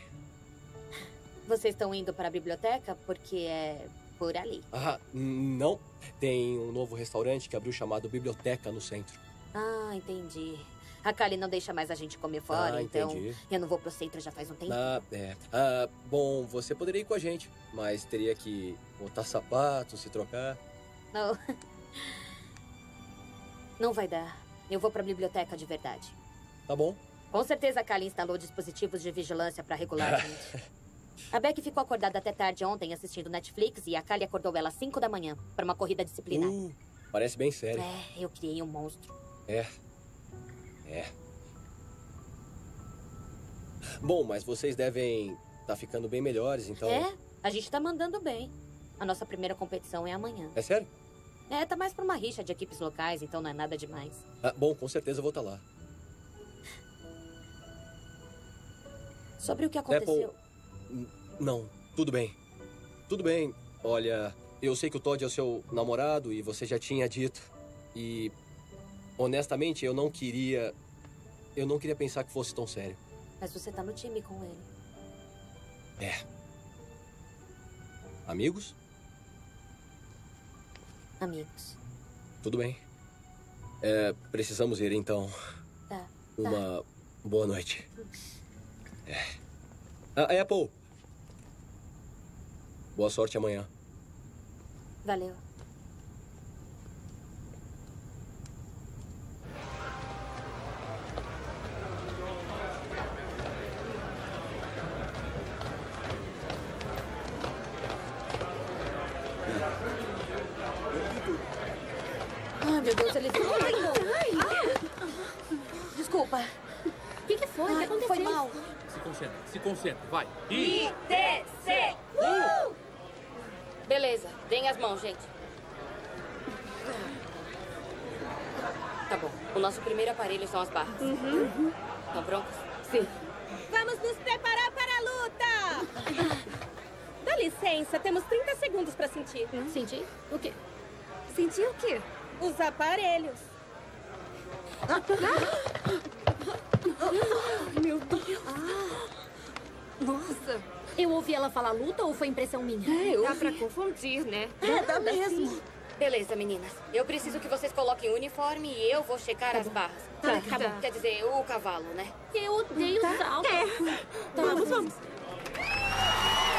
Vocês estão indo para a biblioteca porque é por ali. Ah, não. Tem um novo restaurante que abriu chamado Biblioteca no centro. Ah, entendi. A Kali não deixa mais a gente comer fora, Ah, então entendi. eu não vou pro centro já faz um tempo. Ah, é. Ah, bom, você poderia ir com a gente, mas teria que botar sapato, se trocar. Não. Não vai dar. Eu vou pra biblioteca de verdade. Tá bom? Com certeza a Kali instalou dispositivos de vigilância pra regular a gente. A Beck ficou acordada até tarde ontem assistindo Netflix e a Kali acordou ela às 5 da manhã pra uma corrida disciplinar. Uh, parece bem sério. É, eu criei um monstro. É. É. Bom, mas vocês devem estar ficando bem melhores, então. É, a gente tá mandando bem. A nossa primeira competição é amanhã. É sério? É, tá mais pra uma rixa de equipes locais, então não é nada demais. Ah, bom, com certeza eu vou estar lá. Sobre o que aconteceu. Apple. N- Não, tudo bem. Tudo bem. Olha, eu sei que o Todd é o seu namorado e você já tinha dito. E. Honestamente, eu não queria. Eu não queria pensar que fosse tão sério. Mas você tá no time com ele. É. Amigos? Amigos. Tudo bem. É, precisamos ir então. Tá. Uma boa noite. É. Ah, Apple. Boa sorte amanhã. Valeu. Ai, meu Deus, ele... Ai. Desculpa. Foi? O que Ai, aconteceu? foi mal. Se concentra, se concentra, vai. ITC! Uh! Beleza, deem as mãos, gente. Tá bom. O nosso primeiro aparelho são as barras. Uhum. Estão prontos? Sim. Vamos nos preparar para a luta! Dá licença, temos 30 segundos para sentir. Sentir? O quê? Sentir o quê? Os aparelhos. Meu Deus. Nossa. Eu ouvi ela falar luta ou foi impressão minha? É, Dá pra confundir, né? É, dá mesmo. Beleza, meninas. Eu preciso que vocês coloquem o uniforme e eu vou checar as barras. Tá, tá bom. Quer dizer, o cavalo, né? Eu odeio salto. É. Tá, Vamos, vamos. Peraí.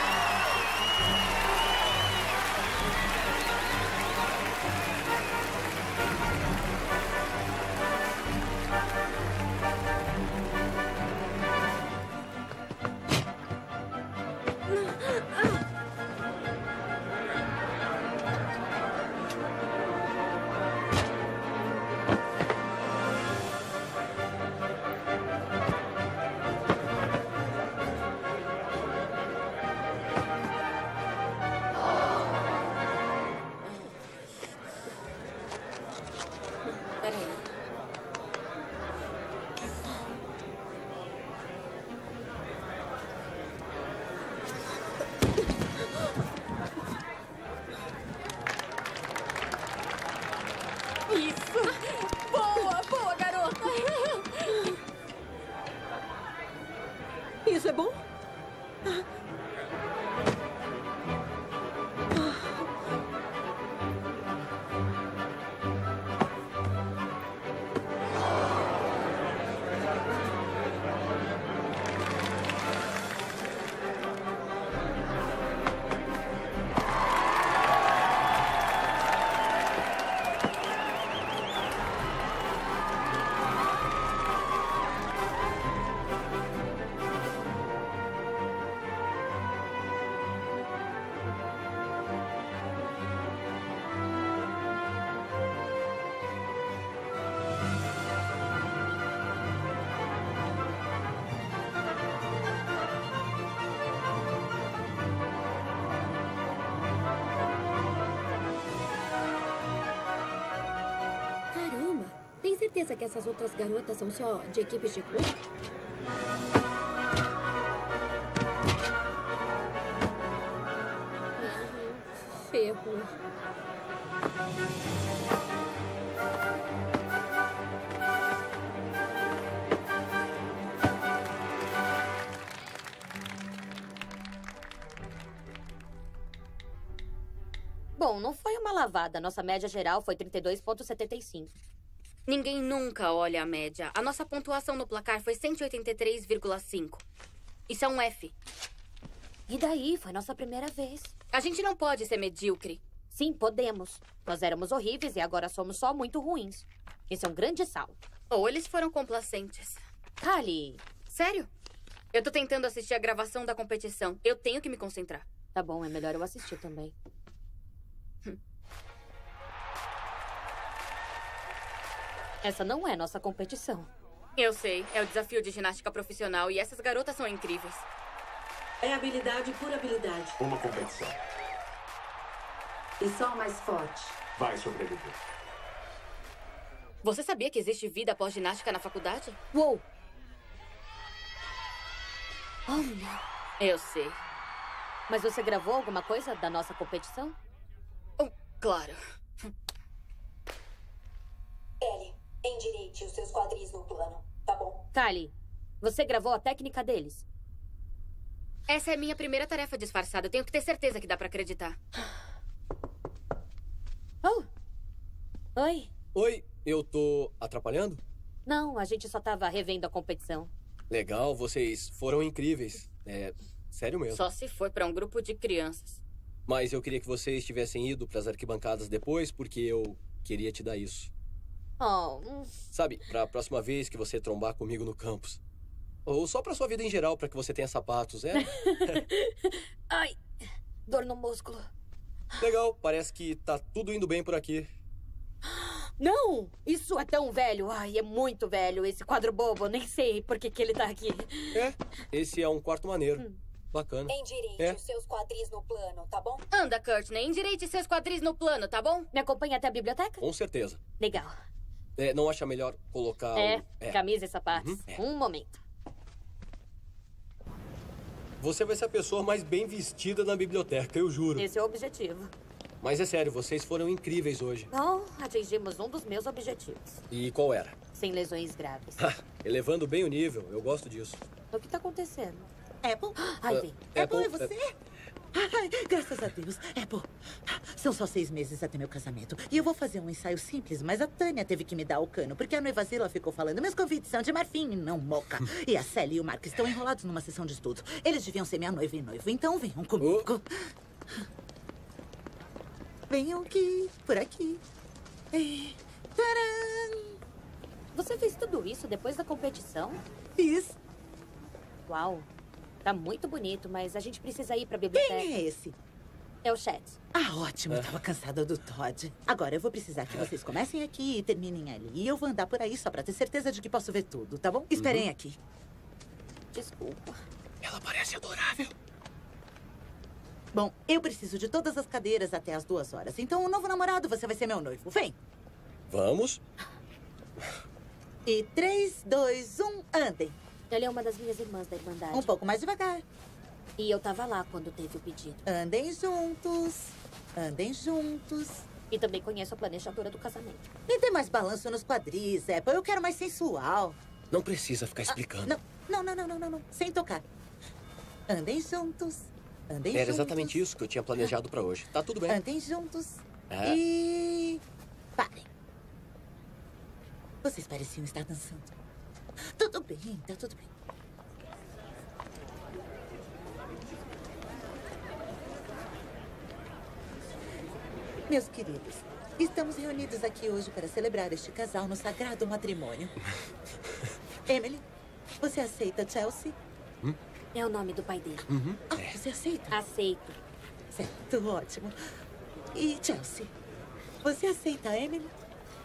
Certeza que essas outras garotas são só de equipes de clube? Ferro. Bom, não foi uma lavada. Nossa média geral foi 32,75. Ninguém nunca olha a média. A nossa pontuação no placar foi 183,5. Isso é um F. E daí? Foi nossa primeira vez. A gente não pode ser medíocre. Sim, podemos. Nós éramos horríveis e agora somos só muito ruins. Isso é um grande salto. Ou eles foram complacentes. Kali. Sério? Eu tô tentando assistir a gravação da competição. Eu tenho que me concentrar. Tá bom, é melhor eu assistir também. Essa não é nossa competição. Eu sei, é o desafio de ginástica profissional e essas garotas são incríveis. É habilidade por habilidade. Uma competição. E só o mais forte. Vai sobreviver. Você sabia que existe vida após ginástica na faculdade? Uou! Oh, não. Eu sei. Mas você gravou alguma coisa da nossa competição? Oh, claro. Endireite os seus quadris no plano, tá bom? Kali, você gravou a técnica deles? Essa é minha primeira tarefa disfarçada. Tenho que ter certeza que dá pra acreditar. Oh! Oi? Oi, eu tô atrapalhando? Não, a gente só tava revendo a competição. Legal, vocês foram incríveis. É, sério mesmo. Só se foi pra um grupo de crianças. Mas eu queria que vocês tivessem ido pras arquibancadas depois, porque eu queria te dar isso. Oh, hum. Sabe, pra próxima vez que você trombar comigo no campus. Ou só pra sua vida em geral, pra que você tenha sapatos, é? Ai, dor no músculo. Legal, parece que tá tudo indo bem por aqui. Não! Isso é tão velho. Ai, é muito velho. Esse quadro bobo. Nem sei por que, que ele tá aqui. É, esse é um quarto maneiro. Hum. Bacana. Endireite É. os seus quadris no plano, tá bom? Anda, Courtney, endireite seus quadris no plano, tá bom? Me acompanha até a biblioteca? Com certeza. Legal. É, não acha melhor colocar É, o... camisa e sapatos. Uhum, é. Um momento. Você vai ser a pessoa mais bem vestida na biblioteca, eu juro. Esse é o objetivo. Mas é sério, vocês foram incríveis hoje. Bom, atingimos um dos meus objetivos. E qual era? Sem lesões graves. Elevando bem o nível, eu gosto disso. o que tá acontecendo? Apple? Ai, Ah, vem. Apple, é Apple, você? Ai, graças a Deus. Apple, são só seis meses até meu casamento. E eu vou fazer um ensaio simples, mas a Tânia teve que me dar o cano, porque a noiva Zila ficou falando, meus convites são de marfim e não moca. E a Sally e o Mark estão enrolados numa sessão de estudos. Eles deviam ser minha noiva e noivo, então venham comigo. Venham aqui, por aqui. E... Tcharam! Você fez tudo isso depois da competição? Fiz. Uau. Tá muito bonito, mas a gente precisa ir pra biblioteca. Quem é esse? É o Chet. Ah, ótimo. Eu tava cansada do Todd. Agora eu vou precisar que vocês comecem aqui e terminem ali. E eu vou andar por aí só pra ter certeza de que posso ver tudo, tá bom? Esperem Uhum. aqui. Desculpa. Ela parece adorável. Bom, eu preciso de todas as cadeiras até as duas horas. Então, o novo namorado, você vai ser meu noivo. Vem. Vamos? E três, dois, um, andem. Ela é uma das minhas irmãs da Irmandade. Um pouco mais devagar. E eu tava lá quando teve o pedido. Andem juntos. Andem juntos. E também conheço a planejadora do casamento. E tem mais balanço nos quadris, Apple. Eu quero mais sensual. Não precisa ficar explicando. Não, não, não, não, não, não, não. Sem tocar. Andem juntos. Andem Era juntos. exatamente isso que eu tinha planejado pra hoje. Tá tudo bem. Andem juntos. É. E. Parem. Vocês pareciam estar dançando. Tudo bem, tá tudo bem. Meus queridos, estamos reunidos aqui hoje para celebrar este casal no sagrado matrimônio. Emily, você aceita Chelsea? É o nome do pai dele. Uhum. Ah, você aceita? Aceito. Certo, ótimo. E Chelsea, você aceita Emily?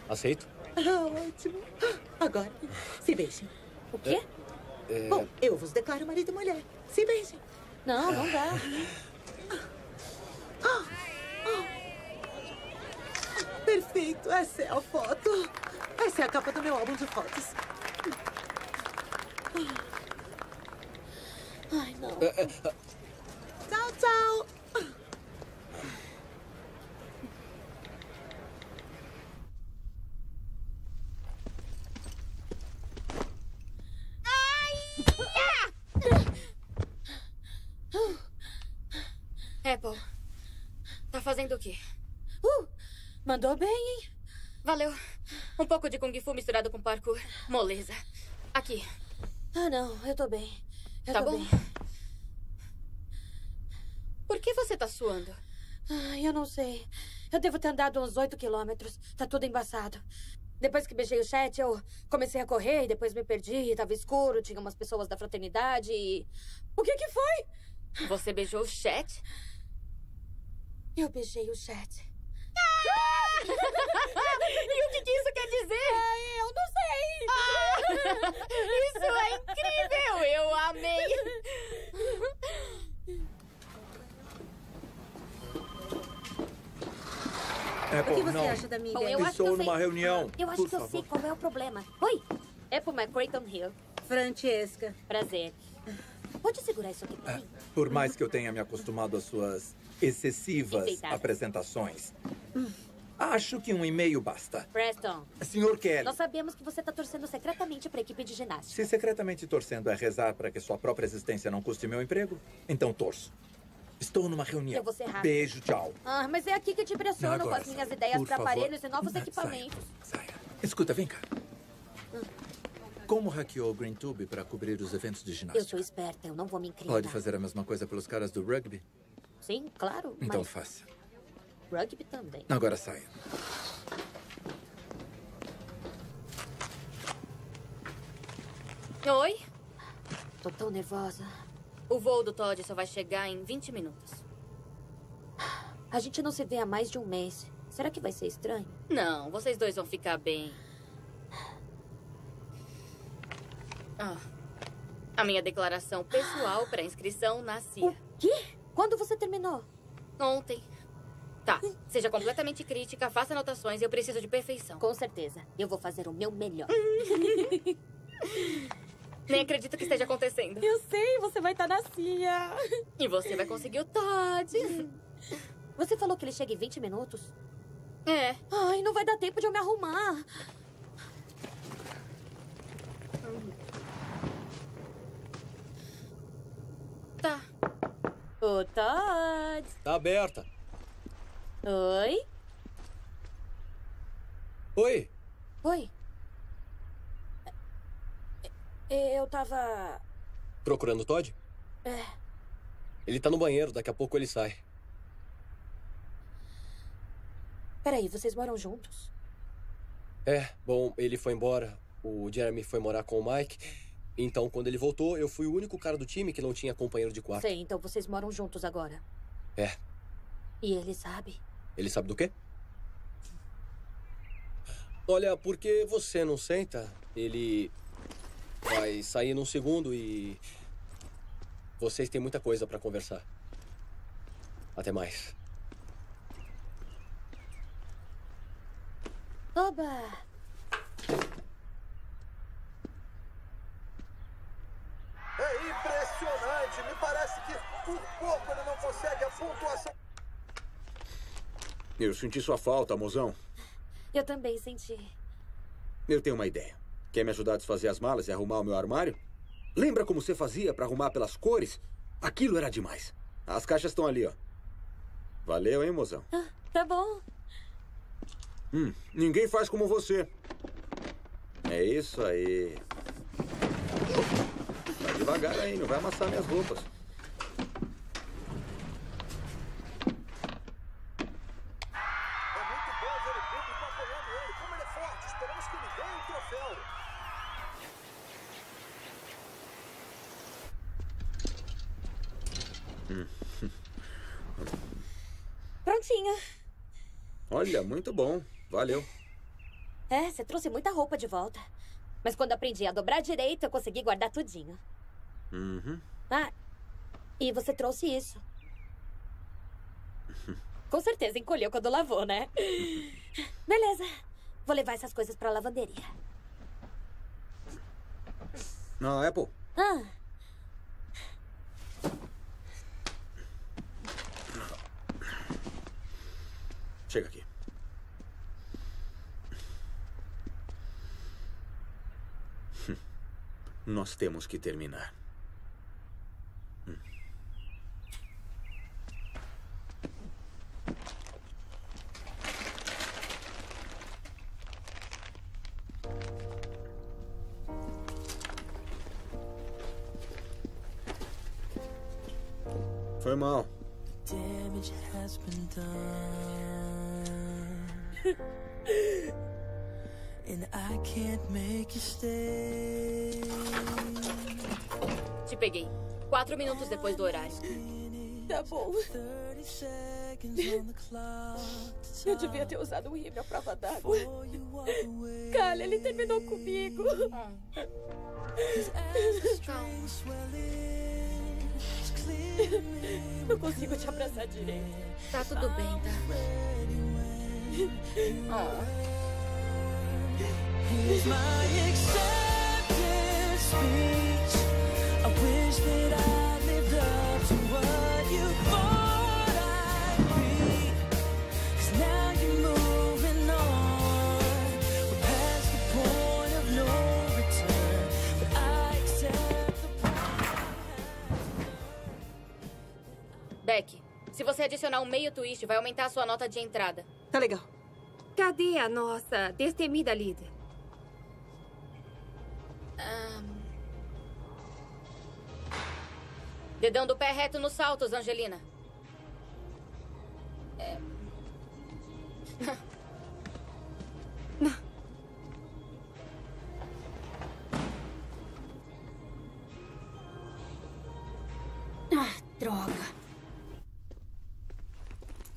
Aceito? Ah, ótimo. Agora, se beijem. O quê? É, Bom, eu vos declaro marido e mulher. Se beijem. Não, não dá. Ah, Perfeito, essa é a foto. Essa é a capa do meu álbum de fotos. Ai, não. É, Tchau, tchau. Apple, tá fazendo o quê? Uh, mandou bem, hein? Valeu. Um pouco de Kung Fu misturado com parkour. Moleza. Aqui. Ah, não, eu tô bem. Eu tá tô bom? bem. Por que você tá suando? Ai, eu não sei. Eu devo ter andado uns oito quilômetros. Tá tudo embaçado. Depois que beijei o chat, eu comecei a correr e depois me perdi. Tava escuro, tinha umas pessoas da fraternidade e... O que que foi? Você beijou o chat? Eu beijei o chat. e o que, que isso quer dizer? Ai, eu não sei. isso é incrível! Eu amei! Apple, o que você não. acha da minha Bom, eu acho que Estou eu sei. numa reunião. Eu acho Por que eu favor. sei qual é o problema. Oi, Apple McCrayton Hill. Francesca. Prazer. Pode segurar isso aqui pra mim? Por mais que eu tenha me acostumado às suas excessivas apresentações, acho que um e-mail basta. Preston. Senhor Kelly, Nós sabemos que você tá torcendo secretamente pra equipe de ginástica. se secretamente torcendo é rezar para que sua própria existência não custe meu emprego, então torço. Estou numa reunião. Eu vou ser. Beijo, tchau. Ah, mas é aqui que te impressiono Agora, com as minhas ideias favor. aparelhos e novos Saia. equipamentos. Escuta, vem cá. Como hackeou o GreenTube para cobrir os eventos de Eu ginástica? sou esperta, eu não vou me incriminar. Pode fazer a mesma coisa pelos caras do rugby? Sim, claro. Então mas faça. rugby também. Agora saia. Oi? Tô tão nervosa. O voo do Todd só vai chegar em 20 minutos. A gente não se vê há mais de um mês. Será que vai ser estranho? Não, vocês dois vão ficar bem. Ah, a minha declaração pessoal para inscrição na CIA. Quê? Quando você terminou? Ontem. Tá, seja completamente crítica, faça anotações, eu preciso de perfeição. Com certeza. Eu vou fazer o meu melhor. Nem acredito que esteja acontecendo. Eu sei, você vai estar na CIA. E você vai conseguir o Todd. Você falou que ele chega em 20 minutos? É. Ai, não vai dar tempo de eu me arrumar. Tá. O Todd. Tá aberta. Oi? Oi. Oi. É, Eu tava. Procurando o Todd? É. Ele tá no banheiro, daqui a pouco ele sai. Peraí, vocês moram juntos? É, bom, ele foi embora. O Jeremy foi morar com o Mike. Então, quando ele voltou, eu fui o único cara do time que não tinha companheiro de quarto. Sei, então vocês moram juntos agora. É. E ele sabe? Ele sabe do quê? Olha, por que você não senta? Ele vai sair num segundo e. Vocês têm muita coisa pra conversar. Até mais. Oba! É impressionante. Me parece que por pouco ele não consegue a pontuação. Eu senti sua falta, mozão. Eu também senti. Eu tenho uma ideia. Quer me ajudar a desfazer as malas e arrumar o meu armário? Lembra como você fazia para arrumar pelas cores? Aquilo era demais. As caixas estão ali, ó. Valeu, hein, mozão? Tá bom. Hum, ninguém faz como você. É isso aí. Vai devagar aí, não vai amassar minhas roupas. É muito bom ver o público apoiando ele. Como ele forte. Esperamos que ele ganhe o troféu. Prontinha. Olha, muito bom. Valeu. É, você trouxe muita roupa de volta. Mas quando aprendi a dobrar direito, eu consegui guardar tudinho. Uhum. Ah, e você trouxe isso. Com certeza encolheu quando lavou, né? Beleza. Vou levar essas coisas pra lavanderia. Não, Apple. Ah, Chega aqui. Nós temos que terminar. stay. Te peguei. Quatro minutos depois do horário. Tá bom. Eu devia ter usado um rímel à prova d'água. Calha, ele terminou comigo. Não consigo te abraçar direito. Tá tudo bem, tá? Here's my acceptance speech. I wish that I lived up to what you se você adicionar um meio twist, vai aumentar a sua nota de entrada. Tá legal. Cadê a nossa destemida líder? Ahn. Dedão do pé reto nos saltos, Angelina. É. Ah, droga.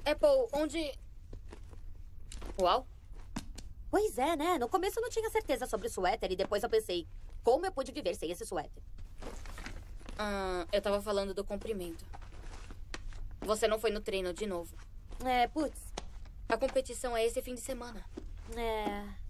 Apple, onde. Uau. Pois é, né? No começo eu não tinha certeza sobre o suéter e depois eu pensei, como eu pude viver sem esse suéter? Ah, eu tava falando do comprimento. Você não foi no treino de novo. É, putz. A competição é esse fim de semana. É.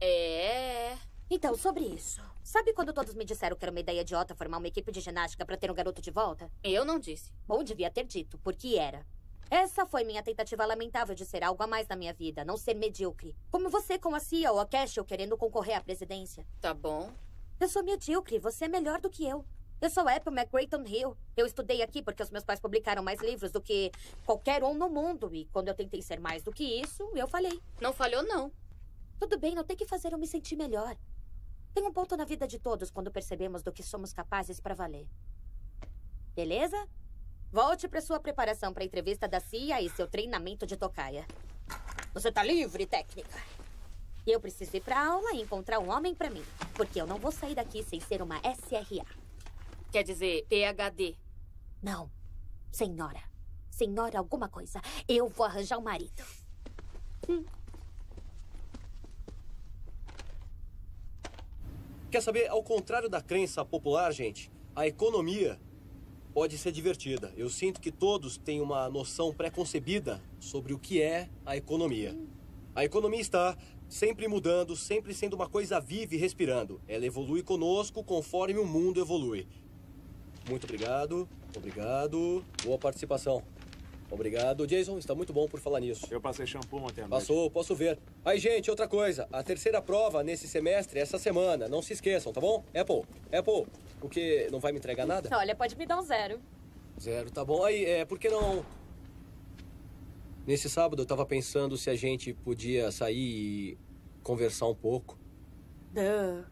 É. Então, sobre isso. Sabe quando todos me disseram que era uma ideia idiota formar uma equipe de ginástica pra ter um garoto de volta? Eu não disse. Ou devia ter dito, porque era. Essa foi minha tentativa lamentável de ser algo a mais na minha vida, não ser medíocre. Como você com a Cia ou a Cashel querendo concorrer à presidência. Tá bom. Eu sou medíocre, você é melhor do que eu. Eu sou Apple McGrayton Hill. Eu estudei aqui porque os meus pais publicaram mais livros do que qualquer um no mundo. E quando eu tentei ser mais do que isso, eu falhei. Não falhou, não. Tudo bem, não tem que fazer eu me sentir melhor. Tem um ponto na vida de todos quando percebemos do que somos capazes pra valer. Beleza? Volte pra sua preparação pra entrevista da CIA e seu treinamento de tocaia. Você tá livre, técnica. Eu preciso ir pra aula e encontrar um homem pra mim. Porque eu não vou sair daqui sem ser uma SRA. Quer dizer, PHD. Não. Senhora. Senhora alguma coisa. Eu vou arranjar um marido. Quer saber, ao contrário da crença popular, gente, a economia pode ser divertida. Eu sinto que todos têm uma noção pré-concebida sobre o que é a economia. A economia está sempre mudando, sempre sendo uma coisa viva e respirando. Ela evolui conosco conforme o mundo evolui. Muito obrigado, obrigado. Boa participação. Obrigado, Jason. Está muito bom por falar nisso. Eu passei shampoo ontem à noite. Passou, posso ver. Aí, gente, outra coisa. A terceira prova nesse semestre é essa semana. Não se esqueçam, tá bom? Apple, Apple, o que não vai me entregar nada? Olha, pode me dar um zero. Zero, tá bom. Aí, é, por que não... Nesse sábado eu tava pensando se a gente podia sair e conversar um pouco. Duh.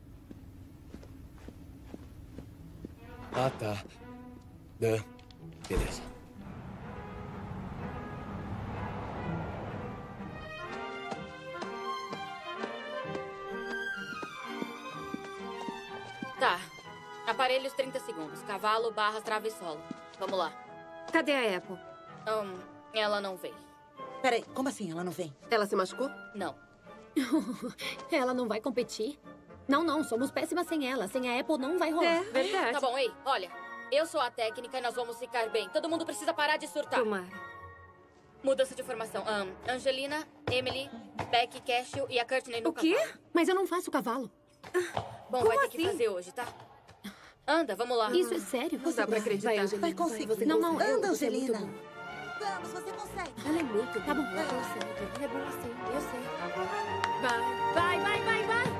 Ah, tá. Dã. Beleza. Aparelhos 30 segundos. Cavalo, barra, trave e solo. Vamos lá. Cadê a Apple? Hum, ela não veio. Peraí, como assim ela não vem? Ela se machucou? Não. ela não vai competir? Não, não, somos péssimas sem ela. Sem a Apple não vai rolar. É, verdade. Tá bom, ei, olha. Eu sou a técnica e nós vamos ficar bem. Todo mundo precisa parar de surtar. Tomara. Mudança de formação. Ahn, Angelina, Emily, Beck, Cashew e a Courtney no O quê? cavalo. Mas eu não faço cavalo. Bom, Como vai ter que assim? fazer hoje, tá? Anda, vamos lá. Isso é sério? Não dá pra acreditar. Vai, Angelina. Vai, consigo, você Não, não, consegue. Anda, você é Angelina. Vamos, você consegue. Ela é muito Tá bom, eu sei. Ela é boa sim, eu sei. Vai, vai, vai, vai, vai.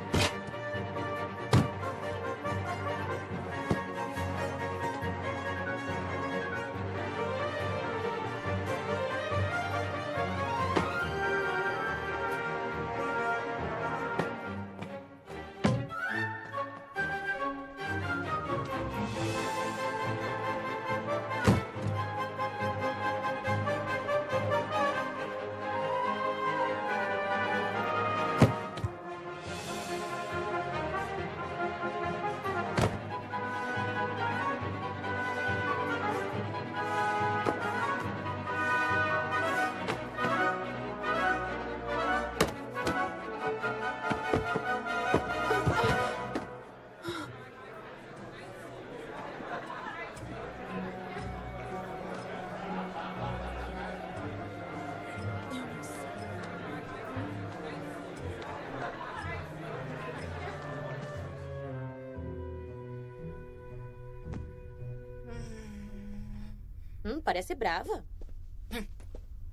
Parece brava.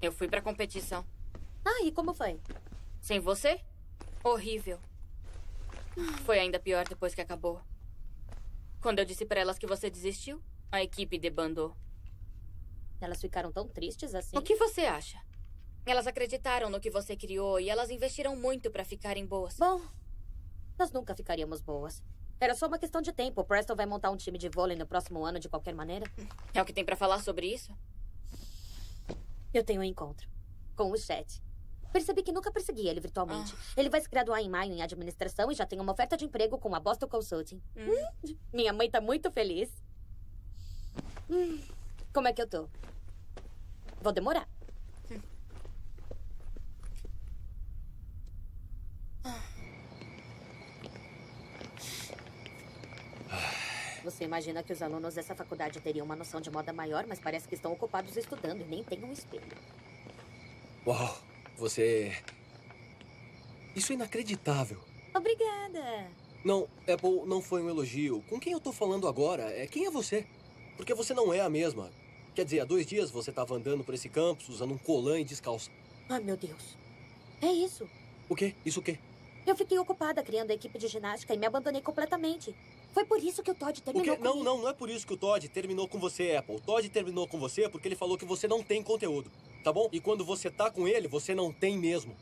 Eu fui pra competição. Ah, e como foi? Sem você? Horrível. Foi ainda pior depois que acabou. Quando eu disse pra elas que você desistiu, a equipe debandou. Elas ficaram tão tristes assim? O que você acha? Elas acreditaram no que você criou e elas investiram muito pra ficarem boas. Bom, nós nunca ficaríamos boas. Era só uma questão de tempo. O Preston vai montar um time de vôlei no próximo ano de qualquer maneira. É o que tem pra falar sobre isso? Eu tenho um encontro com o Chet. Percebi que nunca persegui ele virtualmente. Ah. Ele vai se graduar em maio em administração e já tem uma oferta de emprego com a Boston Consulting. Hum, Minha mãe tá muito feliz. Hum, como é que eu tô? Vou demorar. Você imagina que os alunos dessa faculdade teriam uma noção de moda maior, mas parece que estão ocupados estudando e nem têm um espelho. Uau, você. Isso é inacreditável. Obrigada. Não, Apple, não foi um elogio. Com quem eu tô falando agora é quem é você. Porque você não é a mesma. Quer dizer, há dois dias você tava andando por esse campus usando um colã e descalço. Ai, meu Deus. É isso. O quê? Isso o quê? Eu fiquei ocupada criando a equipe de ginástica e me abandonei completamente. Foi por isso que o Todd terminou quê? Não, comigo. não, não é por isso que o Todd terminou com você, Apple. O Todd terminou com você porque ele falou que você não tem conteúdo, tá bom? E quando você tá com ele, você não tem mesmo.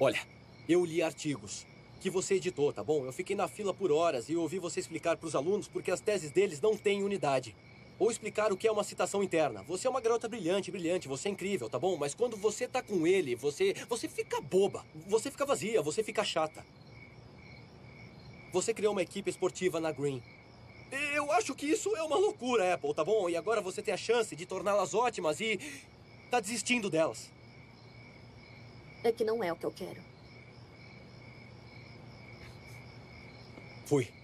Olha, eu li artigos que você editou, tá bom? Eu fiquei na fila por horas e ouvi você explicar pros alunos porque as teses deles não têm unidade. Ou explicar o que é uma citação interna. Você é uma garota brilhante, brilhante, você é incrível, tá bom? Mas quando você tá com ele, você, você fica boba, você fica vazia, você fica chata. Você criou uma equipe esportiva na Green. Eu acho que isso é uma loucura, Apple, tá bom? E agora você tem a chance de torná-las ótimas e tá desistindo delas. É que não é o que eu quero. Fui.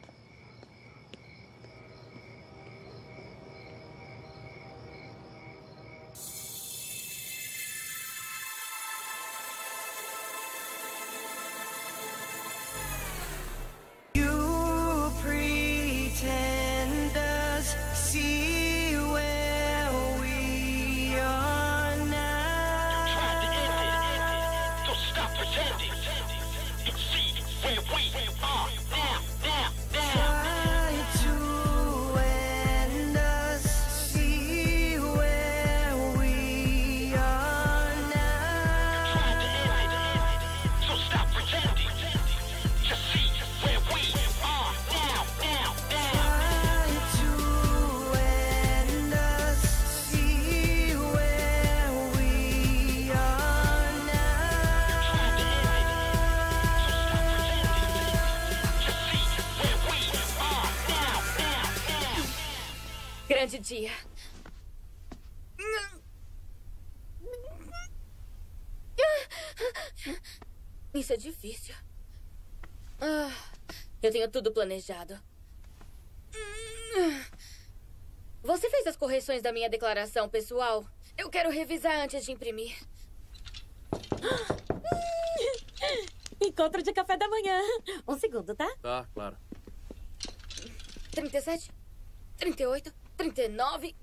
Dia. Isso é difícil. Ah, eu tenho tudo planejado. Você fez as correções da minha declaração pessoal? Eu quero revisar antes de imprimir. Encontro de café da manhã. Um segundo, tá? Tá, claro. 37, 38, 39,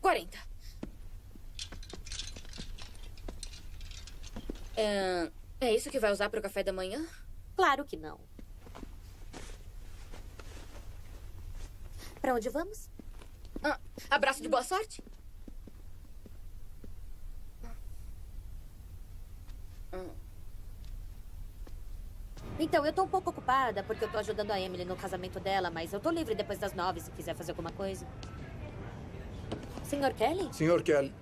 40. É, é isso que vai usar para o café da manhã? Claro que não. Pra onde vamos? Ah, abraço de boa sorte? Então, eu tô um pouco ocupada porque eu tô ajudando a Emily no casamento dela, mas eu tô livre depois das nove se quiser fazer alguma coisa. Senhor Kelly? Senhor Kelly,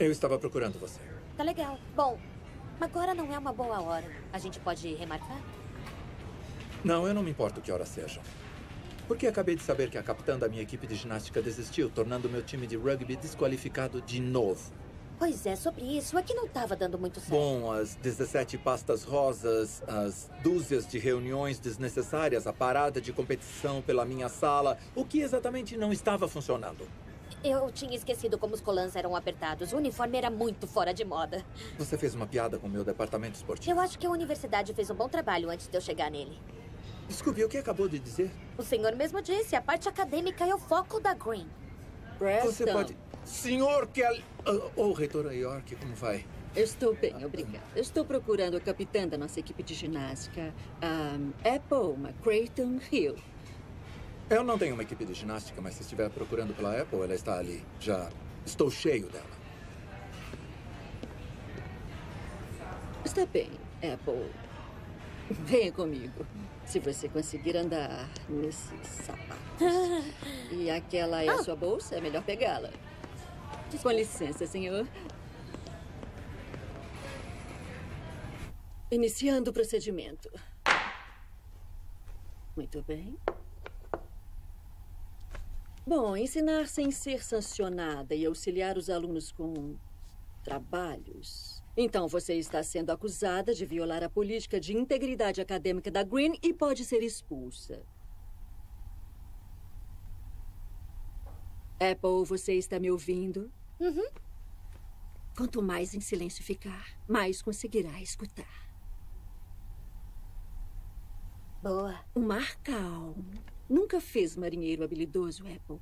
eu estava procurando você. Tá legal. Bom, agora não é uma boa hora. A gente pode remarcar? Não, eu não me importo que hora seja. Porque acabei de saber que a capitã da minha equipe de ginástica desistiu, tornando meu time de rugby desqualificado de novo. Pois é, sobre isso. É que não tava dando muito certo. Bom, as 17 pastas rosas, as dúzias de reuniões desnecessárias, a parada de competição pela minha sala, o que exatamente não estava funcionando? Eu tinha esquecido como os colãs eram apertados. O uniforme era muito fora de moda. Você fez uma piada com o meu departamento esportivo. Eu acho que a universidade fez um bom trabalho antes de eu chegar nele. Desculpe, o que acabou de dizer? O senhor mesmo disse, a parte acadêmica é o foco da Green. Você pode... Senhor Kelly... Ô, oh, reitora York, como vai? Estou bem, obrigada. Estou procurando a capitã da nossa equipe de ginástica, a Apple McCrayton Hill. Eu não tenho uma equipe de ginástica, mas se estiver procurando pela Apple, ela está ali. Já estou cheio dela. Está bem, Apple. Venha comigo. Se você conseguir andar nesses sapatos. E aquela é a sua bolsa, é melhor pegá-la. Com licença, senhor. Iniciando o procedimento. Muito bem. Bom, ensinar sem ser sancionada e auxiliar os alunos com trabalhos. Então você está sendo acusada de violar a política de integridade acadêmica da Green e pode ser expulsa. Apple, você está me ouvindo? Uhum. Quanto mais em silêncio ficar, mais conseguirá escutar. Boa. O mar calmo nunca fez marinheiro habilidoso, Apple.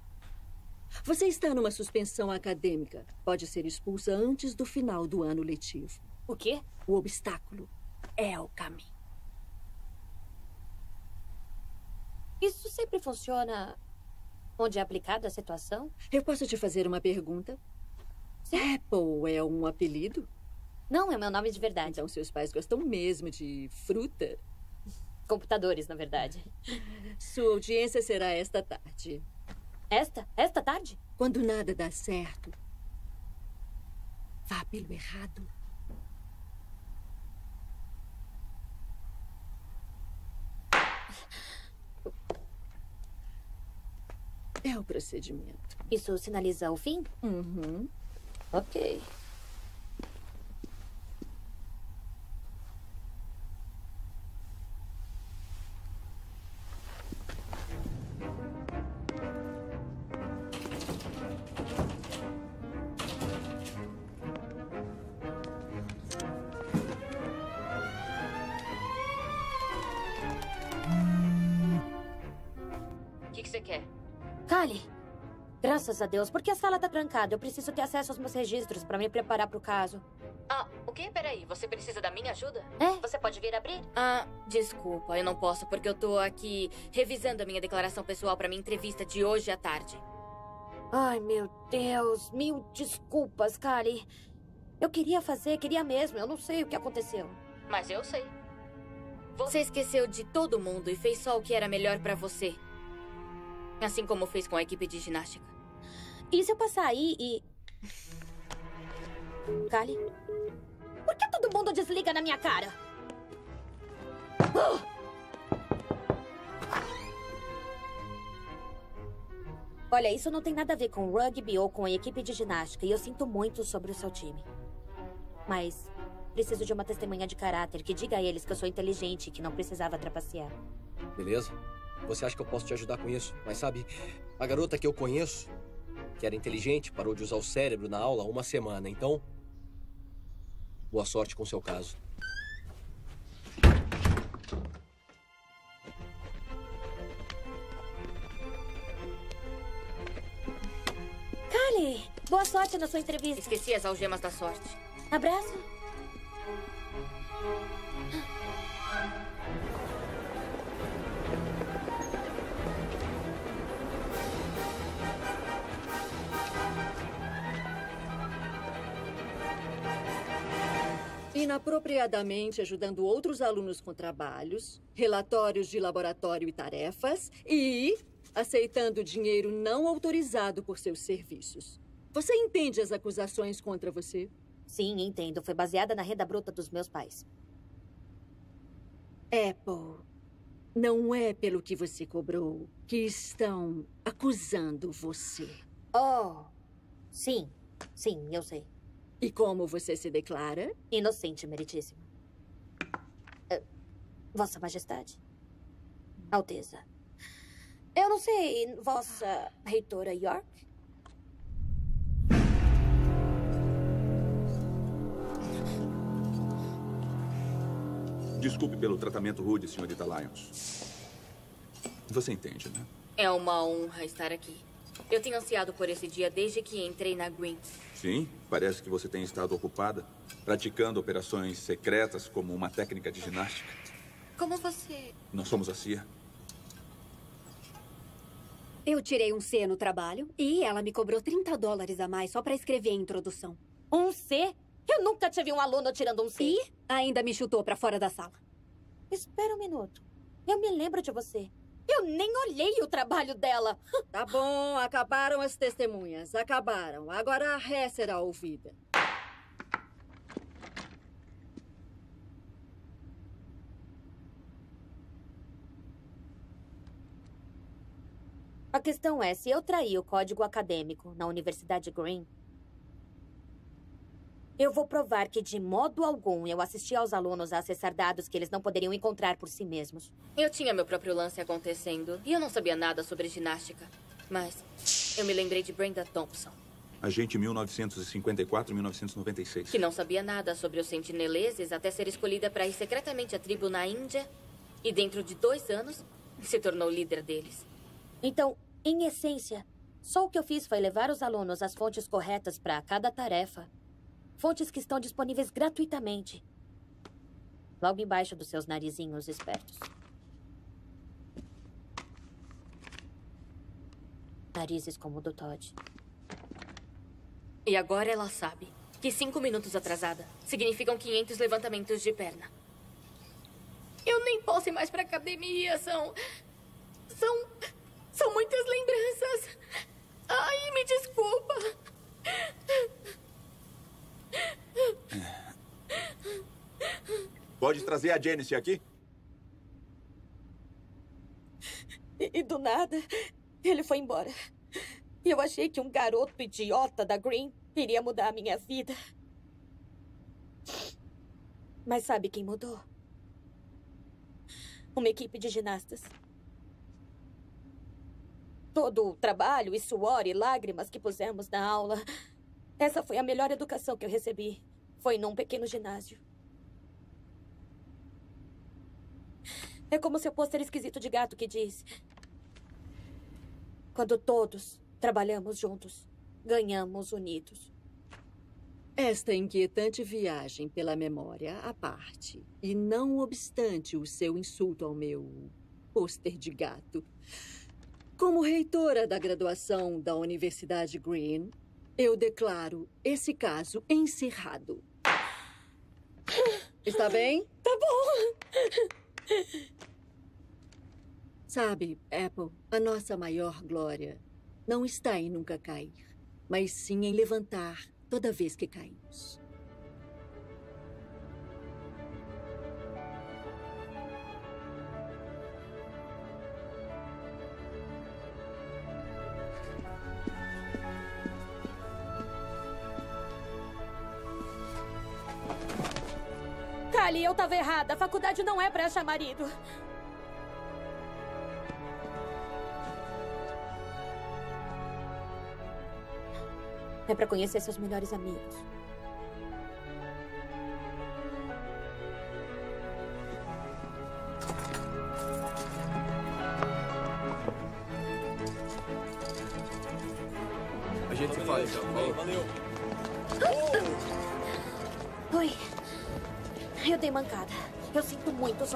Você está numa suspensão acadêmica. Pode ser expulsa antes do final do ano letivo. O quê? O obstáculo é o caminho. Isso sempre funciona onde é aplicada a situação? Eu posso te fazer uma pergunta? Apple é um apelido? Não, é meu nome de verdade. Então seus pais gostam mesmo de fruta? Computadores, na verdade. Sua audiência será esta tarde. Esta? Esta tarde? Quando nada dá certo, vá pelo errado. É o procedimento. Isso sinaliza o fim? Uhum. Ok. Que, que você quer? Cale. Graças a Deus, porque a sala tá trancada. Eu preciso ter acesso aos meus registros pra me preparar pro caso. Ah, o quê? Peraí, você precisa da minha ajuda? É? Você pode vir abrir? Ah, desculpa, eu não posso porque eu tô aqui revisando a minha declaração pessoal pra minha entrevista de hoje à tarde. Ai, meu Deus. Mil desculpas, Kali. Eu queria fazer, queria mesmo. Eu não sei o que aconteceu. Mas eu sei. Você esqueceu de todo mundo e fez só o que era melhor pra você. Assim como fez com a equipe de ginástica. E se eu passar aí e. Kali? Por que todo mundo desliga na minha cara? Olha, isso não tem nada a ver com rugby ou com a equipe de ginástica, e eu sinto muito sobre o seu time. Mas preciso de uma testemunha de caráter que diga a eles que eu sou inteligente e que não precisava trapacear. Beleza? Você acha que eu posso te ajudar com isso? Mas sabe, a garota que eu conheço, que era inteligente, parou de usar o cérebro na aula há uma semana. Então, boa sorte com o seu caso. Kali, boa sorte na sua entrevista. Esqueci as algemas da sorte. Abraço. Inapropriadamente ajudando outros alunos com trabalhos, relatórios de laboratório e tarefas e aceitando dinheiro não autorizado por seus serviços. Você entende as acusações contra você? Sim, entendo. Foi baseada na renda bruta dos meus pais. Apple, não é pelo que você cobrou que estão acusando você. Oh, sim. Sim, eu sei. E como você se declara? Inocente, meritíssimo. Eh, Vossa Majestade. Alteza. Eu não sei, Vossa Reitora York? Desculpe pelo tratamento rude, senhorita Lyons. Você entende, né? É uma honra estar aqui. Eu tenho ansiado por esse dia desde que entrei na Green. Sim, parece que você tem estado ocupada, praticando operações secretas como uma técnica de ginástica. Como você. Nós somos a CIA. Eu tirei um C no trabalho e ela me cobrou 30 dólares a mais só pra escrever a introdução. Um C? Eu nunca tive um aluno tirando um C. E ainda me chutou pra fora da sala. Espera um minuto. Eu me lembro de você. Eu nem olhei o trabalho dela. Tá bom, acabaram as testemunhas. Acabaram. Agora a ré será ouvida. A questão é, se eu trair o código acadêmico na Universidade Green, eu vou provar que de modo algum eu assisti aos alunos a acessar dados que eles não poderiam encontrar por si mesmos. Eu tinha meu próprio lance acontecendo e eu não sabia nada sobre ginástica. Mas eu me lembrei de Brenda Thompson, Agente 1954-1996. que não sabia nada sobre os sentineleses até ser escolhida para ir secretamente à tribo na Índia e dentro de dois anos se tornou líder deles. Então, em essência, só o que eu fiz foi levar os alunos às fontes corretas para cada tarefa. Fontes que estão disponíveis gratuitamente. Logo embaixo dos seus narizinhos espertos. Narizes como o do Todd. E agora ela sabe que cinco minutos atrasada significam 500 levantamentos de perna. Eu nem posso ir mais pra academia, são. São. São muitas lembranças. Ai, me desculpa. Pode trazer a Janice aqui? E, e do nada, ele foi embora. Eu achei que um garoto idiota da Green iria mudar a minha vida. Mas sabe quem mudou? Uma equipe de ginastas. Todo o trabalho e suor e lágrimas que pusemos na aula. Essa foi a melhor educação que eu recebi. Foi num pequeno ginásio. É como seu pôster esquisito de gato que diz: Quando todos trabalhamos juntos, ganhamos unidos. Esta inquietante viagem pela memória à parte, e não obstante o seu insulto ao meu pôster de gato, como reitora da graduação da Universidade Green, eu declaro esse caso encerrado. Está bem? Tá bom. Sabe, Apple, a nossa maior glória não está em nunca cair, mas sim em levantar toda vez que caímos. Ali eu estava errada. A faculdade não é para achar marido. É para conhecer seus melhores amigos.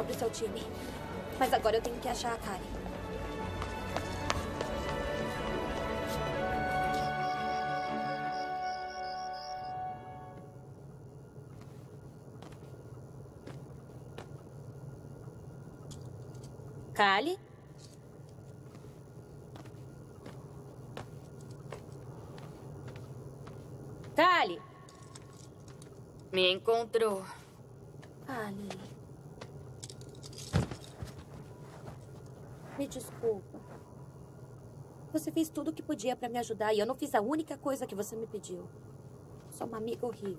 Sobre o seu time. Mas agora eu tenho que achar a Kari. Pra me ajudar e eu não fiz a única coisa que você me pediu. Sou uma amiga horrível.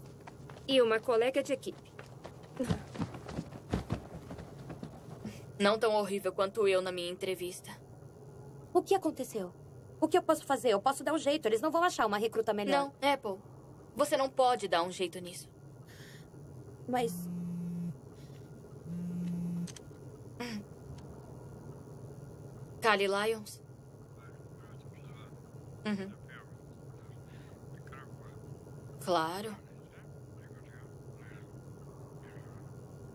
E uma colega de equipe. Não tão horrível quanto eu na minha entrevista. O que aconteceu? O que eu posso fazer? Eu posso dar um jeito. Eles não vão achar uma recruta melhor. Não, Apple. Você não pode dar um jeito nisso. Mas. Kali Lyons? Uhum. Claro.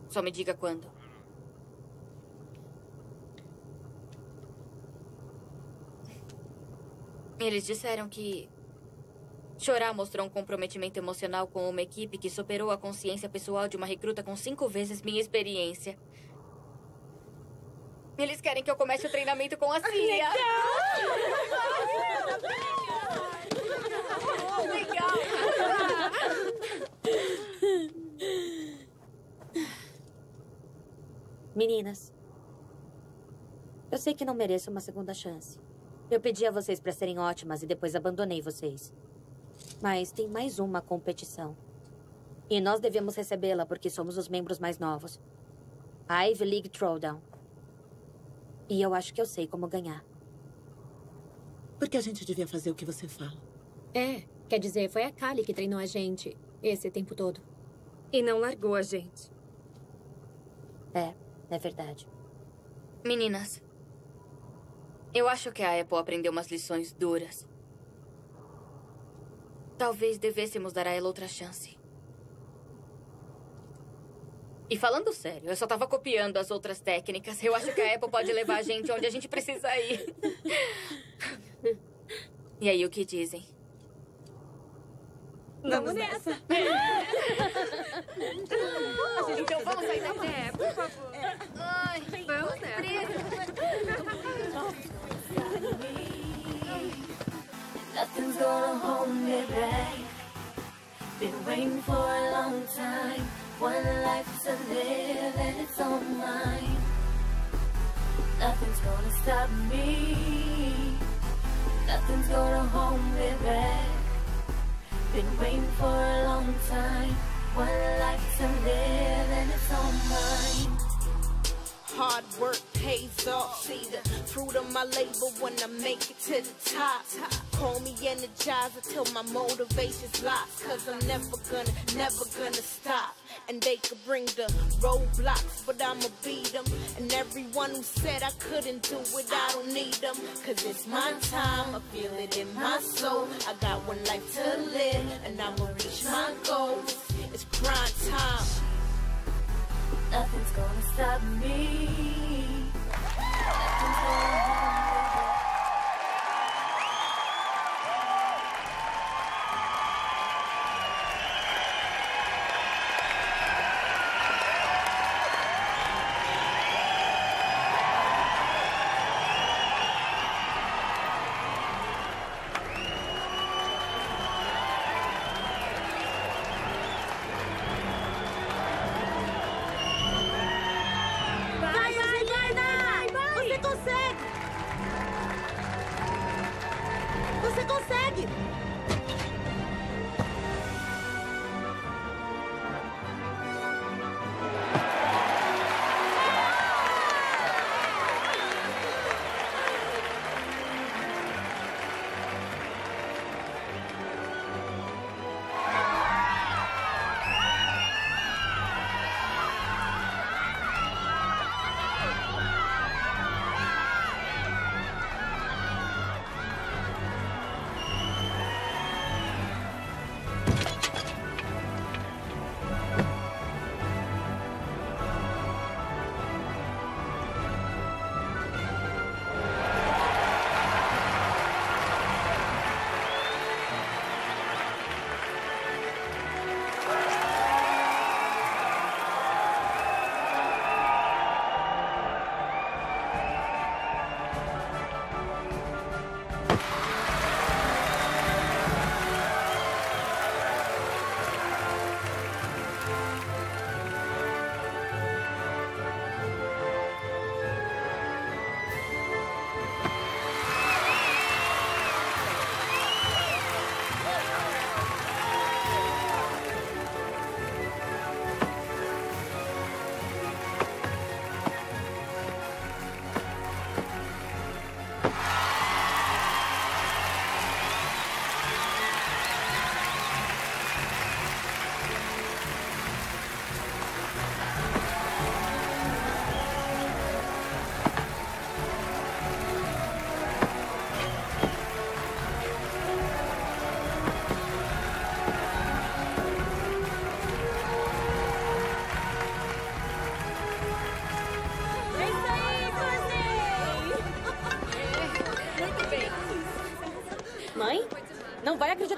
Só me diga quando. Eles disseram que chorar mostrou um comprometimento emocional com uma equipe que superou a consciência pessoal de uma recruta com cinco vezes minha experiência. Eles querem que eu comece o treinamento com a Cia. Meninas, eu sei que não mereço uma segunda chance. Eu pedi a vocês para serem ótimas e depois abandonei vocês. Mas tem mais uma competição. E nós devemos recebê-la porque somos os membros mais novos. A Ivy League Throwdown. E eu acho que eu sei como ganhar. Porque a gente devia fazer o que você fala. É, quer dizer, foi a Kali que treinou a gente esse tempo todo. E não largou a gente. É, é verdade. Meninas, eu acho que a Apple aprendeu umas lições duras. Talvez devêssemos dar a ela outra chance. E falando sério, eu só tava copiando as outras técnicas. Eu acho que a Apple pode levar a gente onde a gente precisa ir. E aí, o que dizem? Vamos nessa. Então vamos sair daqui. É, por favor. Ai, Vamos nessa. Nothing's gonna hold me back. Been waiting for a long time. One life to live and it's all mine. Nothing's gonna stop me. Nothing's gonna hold me back. Been waiting for a long time. One life to live and it's all mine. Hard work pays off. See the fruit of my labor when I make it to the top. Call me energizer till my motivation's lost. Cause I'm never gonna, never gonna stop. And they could bring the roadblocks, but I'ma beat them. And everyone who said I couldn't do it, I don't need them. Cause it's my time, I feel it in my soul. I got one life to live, and I'ma reach my goals. It's prime time. Nothing's gonna stop me. Nothing's gonna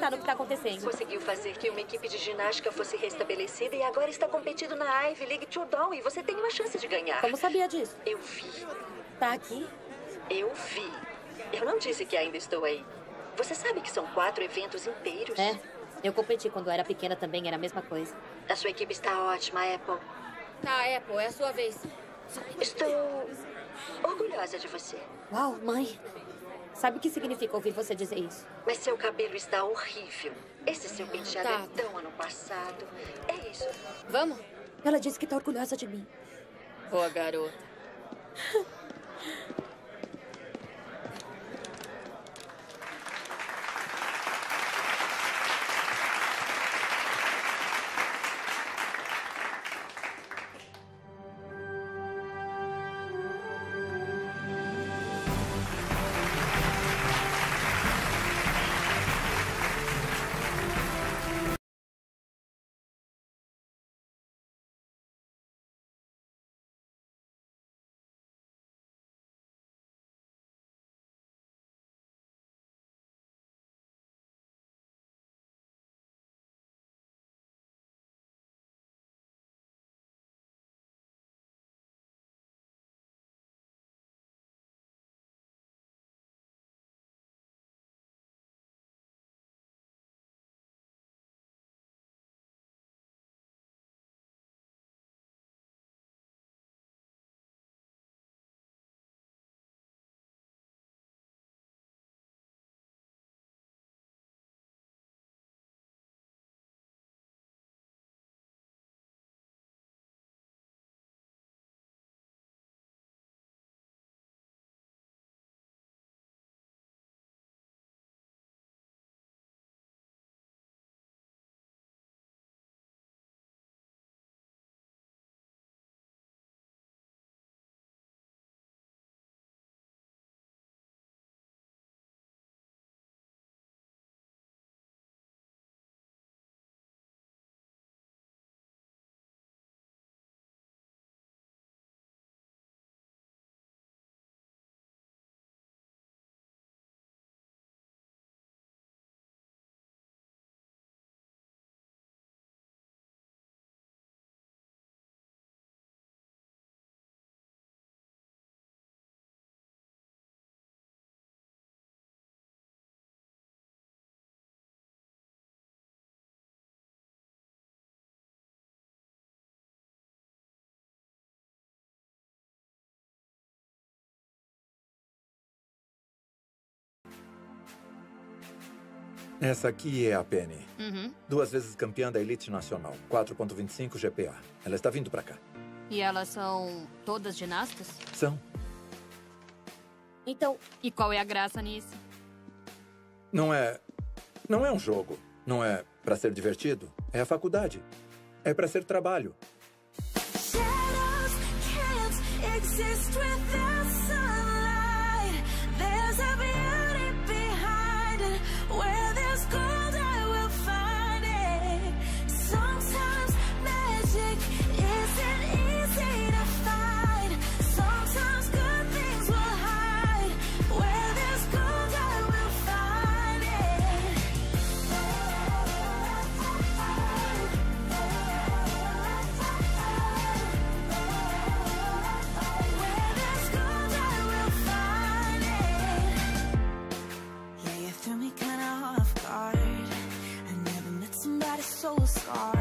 acreditar no que tá acontecendo. Conseguiu fazer que uma equipe de ginástica fosse restabelecida e agora está competindo na Ivy League Tudor e você tem uma chance de ganhar. Como sabia disso? Eu vi. Tá aqui? Eu vi. Eu não disse que ainda estou aí. Você sabe que são quatro eventos inteiros? É. Eu competi quando era pequena também, era a mesma coisa. A sua equipe está ótima, Apple. Tá, Apple, é a sua vez. Estou orgulhosa de você. Uau, mãe. Sabe o que significa ouvir você dizer isso? Mas seu cabelo está horrível. Esse seu penteado Tá. é tão ano passado. É isso. Vamos? Ela disse que tá orgulhosa de mim. Boa garota. Essa aqui é a Penny. Uhum. Duas vezes campeã da Elite Nacional. 4.25 GPA. Ela está vindo pra cá. E elas são todas ginastas? São. Então. E qual é a graça nisso? Não é... Não é um jogo. Não é pra ser divertido. É a faculdade. É pra ser trabalho. Shadows can't exist without God.